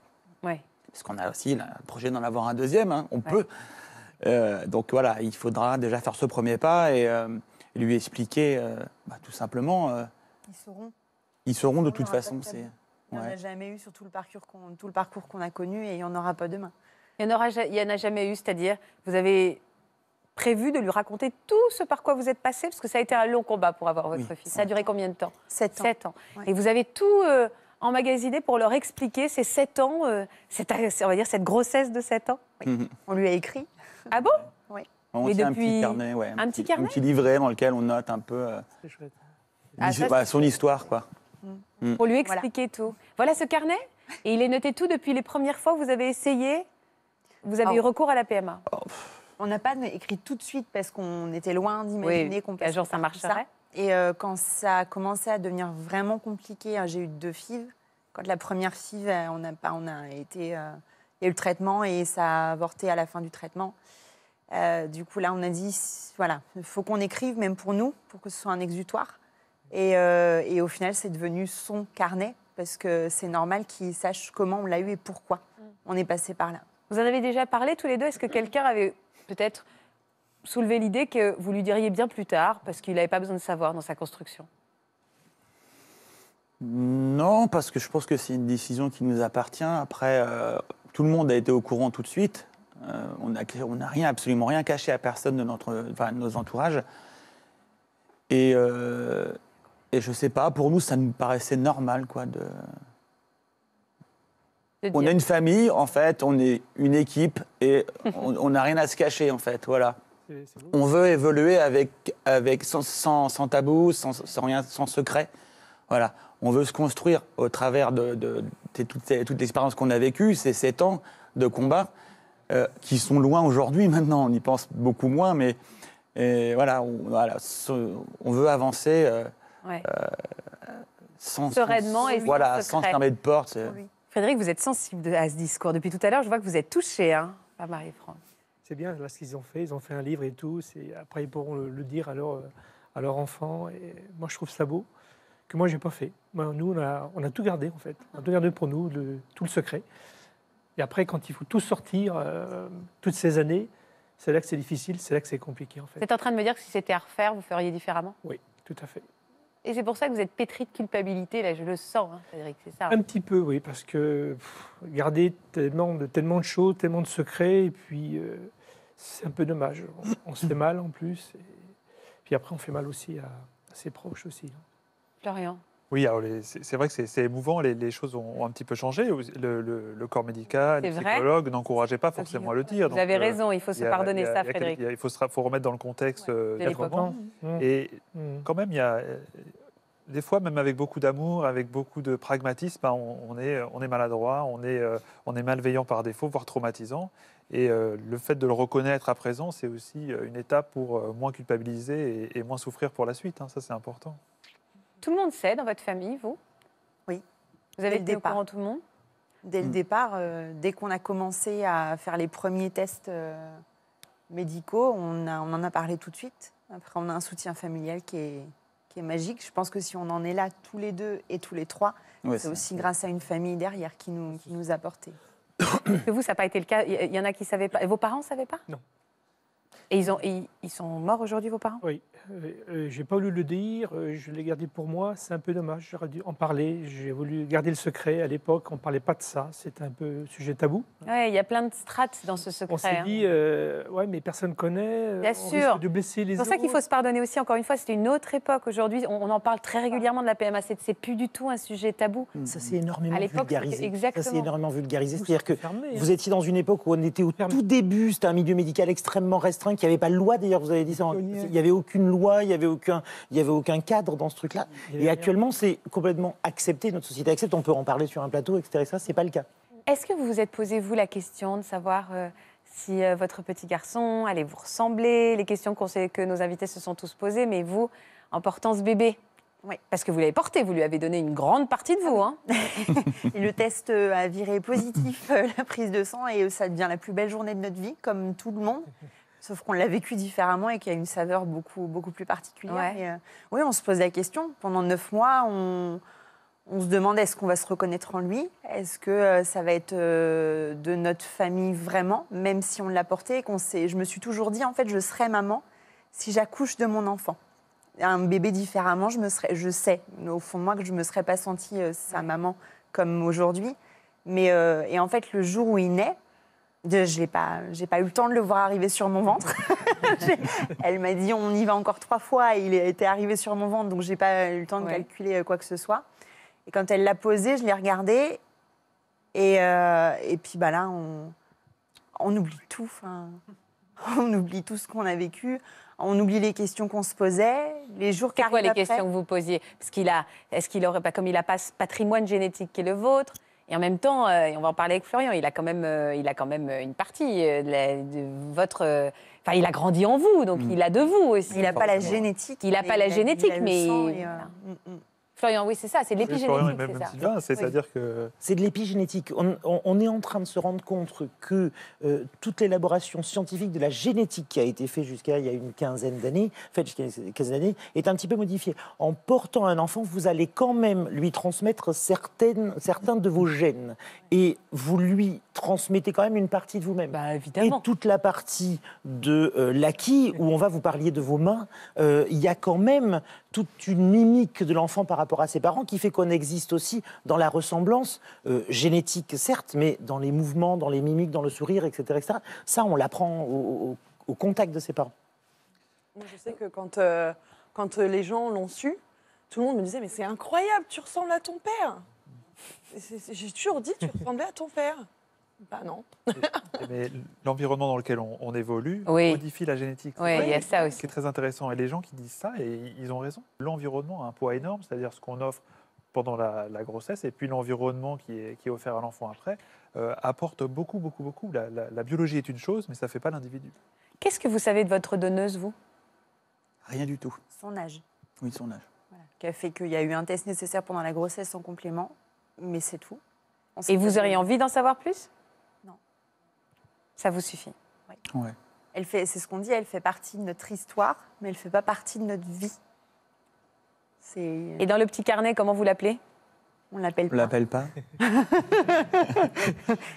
Oui. Parce qu'on a aussi le projet d'en avoir un deuxième, hein, on peut. Euh, donc voilà, il faudra déjà faire ce premier pas et euh, lui expliquer euh, bah, tout simplement. euh, Ils sauront. ils sauront de On toute façon. C'est. Il n'y en a ouais. jamais eu sur tout le parcours qu'on tout le parcours qu'on a connu et il n'y en aura pas demain. Il n'y en, aura il y en a jamais eu, c'est-à-dire, vous avez prévu de lui raconter tout ce par quoi vous êtes passé Parce que ça a été un long combat pour avoir votre Oui. fils. Ça a duré combien de temps Sept ans. Sept ans. Ouais. Et vous avez tout euh, emmagasiné pour leur expliquer ces sept ans, euh, cette, on va dire cette grossesse de sept ans Mhm. On lui a écrit. Ah bon On Mais tient un depuis- petit carnet, ouais, un petit carnet un petit livret dans lequel on note un peu euh. Ah, ça, bah, son histoire, quoi. Pour lui expliquer tout. Voilà ce carnet Et il est noté tout depuis les premières fois où vous avez essayé Vous avez eu recours à la PMA On n'a pas écrit tout de suite parce qu'on était loin d'imaginer qu'on qu'un jour ça marcherait. Et euh, quand ça a commencé à devenir vraiment compliqué, hein, j'ai eu deux fives. Quand la première five, euh, on a, pas, on a été, euh, il y a eu le traitement et ça a avorté à la fin du traitement. Euh, du coup, là, on a dit, voilà, il faut qu'on écrive, même pour nous, pour que ce soit un exutoire. Et, et au final, c'est devenu son carnet, parce que c'est normal qu'il sache comment on l'a eu et pourquoi on est passé par là. Vous en avez déjà parlé tous les deux? Est-ce que quelqu'un avait peut-être soulevé l'idée que vous lui diriez bien plus tard, parce qu'il n'avait pas besoin de savoir dans sa construction Non, parce que je pense que c'est une décision qui nous appartient. Après, euh, tout le monde a été au courant tout de suite. Euh, on n'a on n'a rien, absolument rien caché à personne de, notre, enfin, de nos entourages. Et, euh, et je sais pas, pour nous, ça nous paraissait normal, quoi. De... de On dire est une famille, en fait, on est une équipe et on n'a rien à se cacher, en fait. Voilà. On veut évoluer avec, avec sans, sans, sans tabou, sans, sans rien, sans secret. Voilà. On veut se construire au travers de, de- de toute, l'expérience qu'on a vécue, ces sept ans de combat, euh, qui sont loin aujourd'hui maintenant. On y pense beaucoup moins, mais et voilà, on, voilà, ce- on veut avancer euh, Ouais. sans, Sereinement sans- et sans voilà, sans secret. fermer de porte. Frédéric, vous êtes sensible à ce discours. Depuis tout à l'heure, je vois que vous êtes touché, hein, pas Marie-France. C'est bien, là, ce qu'ils ont fait. Ils ont fait un livre et tout. Après, ils pourront le, le dire à leur, à leur enfant. Et moi, je trouve ça beau, que moi, je n'ai pas fait. Moi, nous, on a, on a tout gardé, en fait. On a tout gardé pour nous, le- tout le secret. Et après, quand il faut tout sortir, euh, toutes ces années, c'est là que c'est difficile, c'est là que c'est compliqué, en Vous fait. êtes en train de me dire que si c'était à refaire, vous feriez différemment? Oui, tout à fait. Et c'est pour ça que vous êtes pétri de culpabilité, là, je le sens, hein, Frédéric, c'est ça Un petit peu, oui, parce que pff, garder tellement de, tellement de choses, tellement de secrets, et puis euh, c'est un peu dommage. On, on se fait mal en plus. Et puis après, on fait mal aussi à, à ses proches aussi. Florian. Oui, alors c'est vrai que c'est- émouvant, les, les choses ont, ont un petit peu changé. Le, le- le corps médical, les psychologues n'encourageaient pas forcément à le dire. Vous donc, avez euh, raison, il faut se a- pardonner a- ça, Frédéric. il y a- Il faut, se ra- faut remettre dans le contexte euh, de moment. Mmh. Et Mmh. quand même, il y a euh, des fois, même avec beaucoup d'amour, avec beaucoup de pragmatisme, ben, on, on est, on est maladroit, on est, euh, on est malveillant par défaut, voire traumatisant. Et euh, le fait de le reconnaître à présent, c'est aussi une étape pour euh, moins culpabiliser et, et moins souffrir pour la suite. hein. Ça, c'est important. Tout le monde sait dans votre famille, vous Oui. Vous avez Dès le été au départ. courant tout le monde Dès le Mm. départ, euh, dès qu'on a commencé à faire les premiers tests euh, médicaux, on, a- on en a parlé tout de suite. Après, on a un soutien familial qui est, qui est magique. Je pense que si on en est là tous les deux et tous les trois, Ouais, c'est aussi grâce à une famille derrière qui nous, qui nous a portés. Que vous, ça n'a pas été le cas. Il y- en a qui ne savaient pas. Vos parents ne savaient pas? Non. Et ils, ont, et ils sont morts aujourd'hui, vos parents? Oui, euh, euh, j'ai pas voulu le dire, euh, je l'ai gardé pour moi, c'est un peu dommage, j'aurais dû en parler, j'ai voulu garder le secret, à l'époque on ne parlait pas de ça, c'était un peu sujet tabou. Ouais, il y a plein de strates dans ce secret. On s'est hein. dit, euh, ouais mais personne ne connaît, Bien on sûr. risque de blesser les C'est pour ça qu'il autres. faut se pardonner aussi. Encore une fois, c'était une autre époque. Aujourd'hui, on, on en parle très régulièrement de la PMA. C'est plus du tout un sujet tabou. Ça c'est énormément À l'époque, vulgarisé. exactement. Ça c'est énormément vulgarisé. C'est-à-dire que fermé, hein. vous étiez dans une époque où on était au tout début, c'était un milieu médical extrêmement restreint, qu'il n'y avait pas de loi d'ailleurs, vous avez dit ça, il n'y avait aucune loi, il n'y avait aucun, il y avait aucun cadre dans ce truc-là. Et actuellement c'est complètement accepté, notre société accepte, on peut en parler sur un plateau, etc. Et ça, c'est pas le cas. Est-ce que vous vous êtes posé, vous, la question de savoir euh, si euh, votre petit garçon allait vous ressembler? Les questions sait que nos invités se sont tous posées, mais vous, en portant ce bébé? Oui. Parce que vous l'avez porté, vous lui avez donné une grande partie de vous. Hein Et le test euh, a viré positif la prise de sang et ça devient la plus belle journée de notre vie, comme tout le monde. Sauf qu'on l'a vécu différemment et qu'il y a une saveur beaucoup, beaucoup plus particulière. Ouais. Euh, oui, on se pose la question. Pendant neuf mois, on, on se demande est-ce qu'on va se reconnaître en lui? Est-ce que euh, ça va être euh, de notre famille vraiment, même si on l'a porté et qu'on sait. Je me suis toujours dit, en fait, je serai maman si j'accouche de mon enfant. Un bébé différemment, je, me serais, je sais au fond de moi que je ne me serais pas sentie euh, sa maman comme aujourd'hui. Mais et en fait, le jour où il naît, de- je n'ai pas, eu le temps de le voir arriver sur mon ventre. Elle m'a dit on y va encore trois fois et il était arrivé sur mon ventre, donc j'ai pas eu le temps de Ouais. calculer euh, quoi que ce soit. Et quand elle l'a posé, je l'ai regardé et, euh, et puis bah là on, on oublie tout. On oublie tout ce qu'on a vécu. On oublie les questions qu'on se posait, les jours qui C'est quoi arrivent les après. questions que vous posiez? Parce qu'il a, est-ce qu'il aurait pas, comme il a pas ce patrimoine génétique qui est le vôtre, et en même temps, euh, et on va en parler avec Florian, il a quand même, euh, il a quand même euh, une partie euh, de, la- de votre, euh, enfin, il a grandi en vous, donc il a de vous aussi. Il n'a pas la génétique. Il n'a pas la génétique, il a le mais Florian, oui, c'est ça, c'est de l'épigénétique, c'est-à-dire que C'est de l'épigénétique. On, on- on est en train de se rendre compte que euh, toute l'élaboration scientifique de la génétique qui a été faite jusqu'à il y a une quinzaine d'années, faite jusqu'à une quinzaine d'années, est un petit peu modifiée. En portant un enfant, vous allez quand même lui transmettre certaines, certains de vos gènes. Et vous lui transmettez quand même une partie de vous-même. Bah, Et toute la partie de euh, l'acquis, où on va vous parler de vos mains, euh, il y a quand même toute une mimique de l'enfant par rapport à ses parents qui fait qu'on existe aussi dans la ressemblance euh, génétique, certes, mais dans les mouvements, dans les mimiques, dans le sourire, etc. etc. Ça, on l'apprend au, contact de ses parents. Moi, je sais que quand, euh, quand les gens l'ont su, tout le monde me disait Mais c'est incroyable, tu ressembles à ton père. J'ai toujours dit Tu ressemblais à ton père. Bah non. mais l'environnement dans lequel on, on évolue Oui. modifie la génétique. Oui, il y a ça Ce aussi. qui est très intéressant. Et les gens qui disent ça, et ils ont raison. L'environnement a un poids énorme, c'est-à-dire ce qu'on offre pendant la, la grossesse et puis l'environnement qui est, qui est offert à l'enfant après euh, apporte beaucoup, beaucoup, beaucoup. La, la- la biologie est une chose, mais ça ne fait pas l'individu. Qu'est-ce que vous savez de votre donneuse, vous? Rien du tout. Son âge. Oui, son âge. Voilà. Qui a fait qu'il y a eu un test nécessaire pendant la grossesse en complément, mais c'est tout. Et vous auriez envie d'en savoir plus? Ça vous suffit. Ouais. Elle fait, c'est ce qu'on dit, elle fait partie de notre histoire, mais elle fait pas partie de notre vie. C'est, Et dans le petit carnet, comment vous l'appelez? On l'appelle On l'appelle pas. Il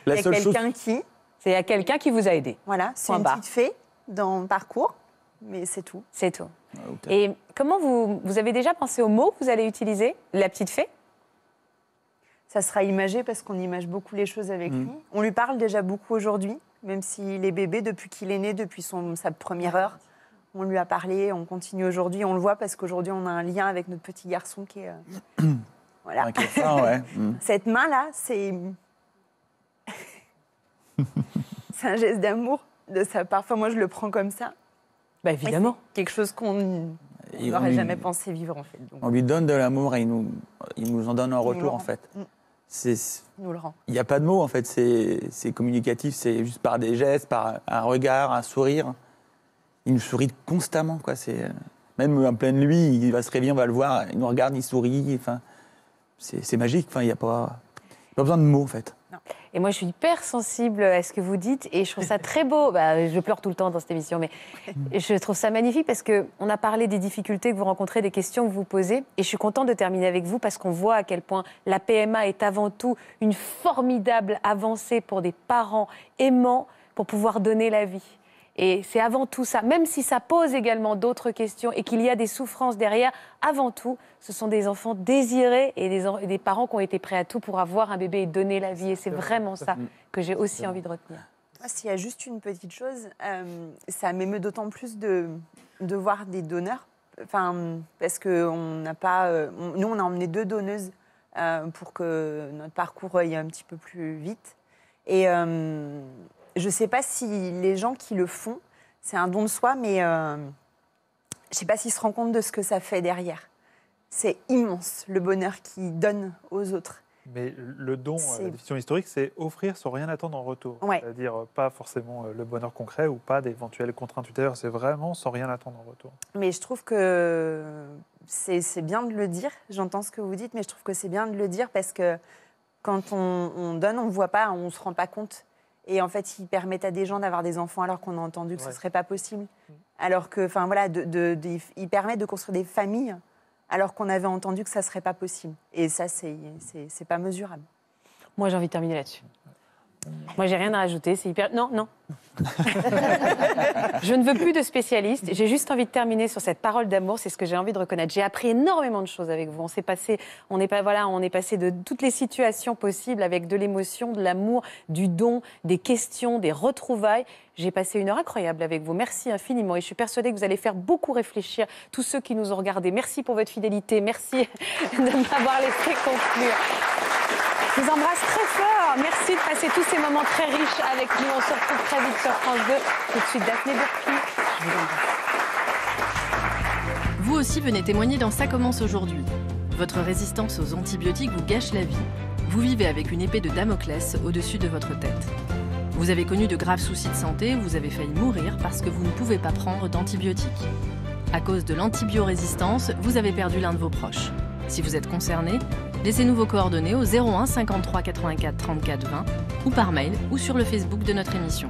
La y a seule chose. quelqu'un qui, C'est à quelqu'un qui vous a aidé. voilà, c'est une petite fée dans le parcours, mais c'est tout. C'est tout. Ah. Et comment vous, vous avez déjà pensé au mot que vous allez utiliser? La petite fée? Ça sera imagé parce qu'on image beaucoup les choses avec Mm. lui. On lui parle déjà beaucoup aujourd'hui, même s'il est bébé, depuis qu'il est né, depuis son, sa première heure. On lui a parlé, on continue aujourd'hui, on le voit parce qu'aujourd'hui on a un lien avec notre petit garçon qui est... euh, voilà. Ouais. Mm. Cette main-là, c'est... c'est un geste d'amour de sa part. Enfin, moi, je le prends comme ça. Bah, évidemment. Quelque chose qu'on n'aurait lui- jamais pensé vivre, en fait. Donc, On lui donne de l'amour et il nous, il nous en donne en retour, en fait. Mm. Il nous le rend. Il n'y a pas de mots, en fait. C'est communicatif. C'est juste par des gestes, par un regard, un sourire. Il nous sourit constamment, quoi. C'est... euh, Même en pleine nuit, il va se réveiller, on va le voir. Il nous regarde, il sourit. Enfin, c'est c'est magique. Enfin, il n'y a pas, pas besoin de mots, en fait. Et moi, je suis hyper sensible à ce que vous dites et je trouve ça très beau. Bah, je pleure tout le temps dans cette émission, mais je trouve ça magnifique parce qu'on a parlé des difficultés que vous rencontrez, des questions que vous posez. Et je suis contente de terminer avec vous parce qu'on voit à quel point la PMA est avant tout une formidable avancée pour des parents aimants pour pouvoir donner la vie. Et c'est avant tout ça, même si ça pose également d'autres questions et qu'il y a des souffrances derrière, avant tout, ce sont des enfants désirés et des, en- et des parents qui ont été prêts à tout pour avoir un bébé et donner la vie. Et c'est vraiment ça que j'ai aussi envie de retenir. S'il y a juste une petite chose, euh, ça m'émeut d'autant plus de, de voir des donneurs. Enfin, parce que on n'a pas. euh, on- nous, on a emmené deux donneuses euh, pour que notre parcours aille un petit peu plus vite. Et euh, je ne sais pas si les gens qui le font, c'est un don de soi, mais euh, je ne sais pas s'ils se rendent compte de ce que ça fait derrière. C'est immense le bonheur qu'ils donnent aux autres. Mais le don, la définition historique, c'est offrir sans rien attendre en retour. Ouais. C'est-à-dire euh, pas forcément euh, le bonheur concret ou pas d'éventuelles contraintes ultérieures. C'est vraiment sans rien attendre en retour. Mais je trouve que c'est c'est bien de le dire. J'entends ce que vous dites, mais je trouve que c'est bien de le dire parce que quand on, on donne, on ne voit pas, on ne se rend pas compte. Et en fait, ils permettent à des gens d'avoir des enfants alors qu'on a entendu que ce Ouais. ne serait pas possible. Alors que, enfin voilà, de, de- de- ils permettent de construire des familles alors qu'on avait entendu que ça ne serait pas possible. Et ça, c'est pas mesurable. Moi, j'ai envie de terminer là-dessus. Moi, j'ai rien à rajouter. C'est hyper. Non, non. je ne veux plus de spécialistes. J'ai juste envie de terminer sur cette parole d'amour. C'est ce que j'ai envie de reconnaître. J'ai appris énormément de choses avec vous. On s'est passé, on est pas, voilà, on est passé de toutes les situations possibles avec de l'émotion, de l'amour, du don, des questions, des retrouvailles. J'ai passé une heure incroyable avec vous. Merci infiniment. Et je suis persuadée que vous allez faire beaucoup réfléchir tous ceux qui nous ont regardés. Merci pour votre fidélité. Merci de m'avoir laissé conclure. Je vous embrasse très fort. Merci de passer tous ces moments très riches avec nous. On se retrouve très vite sur France 2. Tout de suite, Daphné Burki. Je vous embrasse. Vous aussi venez témoigner dans Ça commence aujourd'hui. Votre résistance aux antibiotiques vous gâche la vie. Vous vivez avec une épée de Damoclès au-dessus de votre tête. Vous avez connu de graves soucis de santé, vous avez failli mourir parce que vous ne pouvez pas prendre d'antibiotiques. À cause de l'antibiorésistance, vous avez perdu l'un de vos proches. Si vous êtes concerné, laissez-nous vos coordonnées au 01 53 84 34 20 ou par mail ou sur le Facebook de notre émission.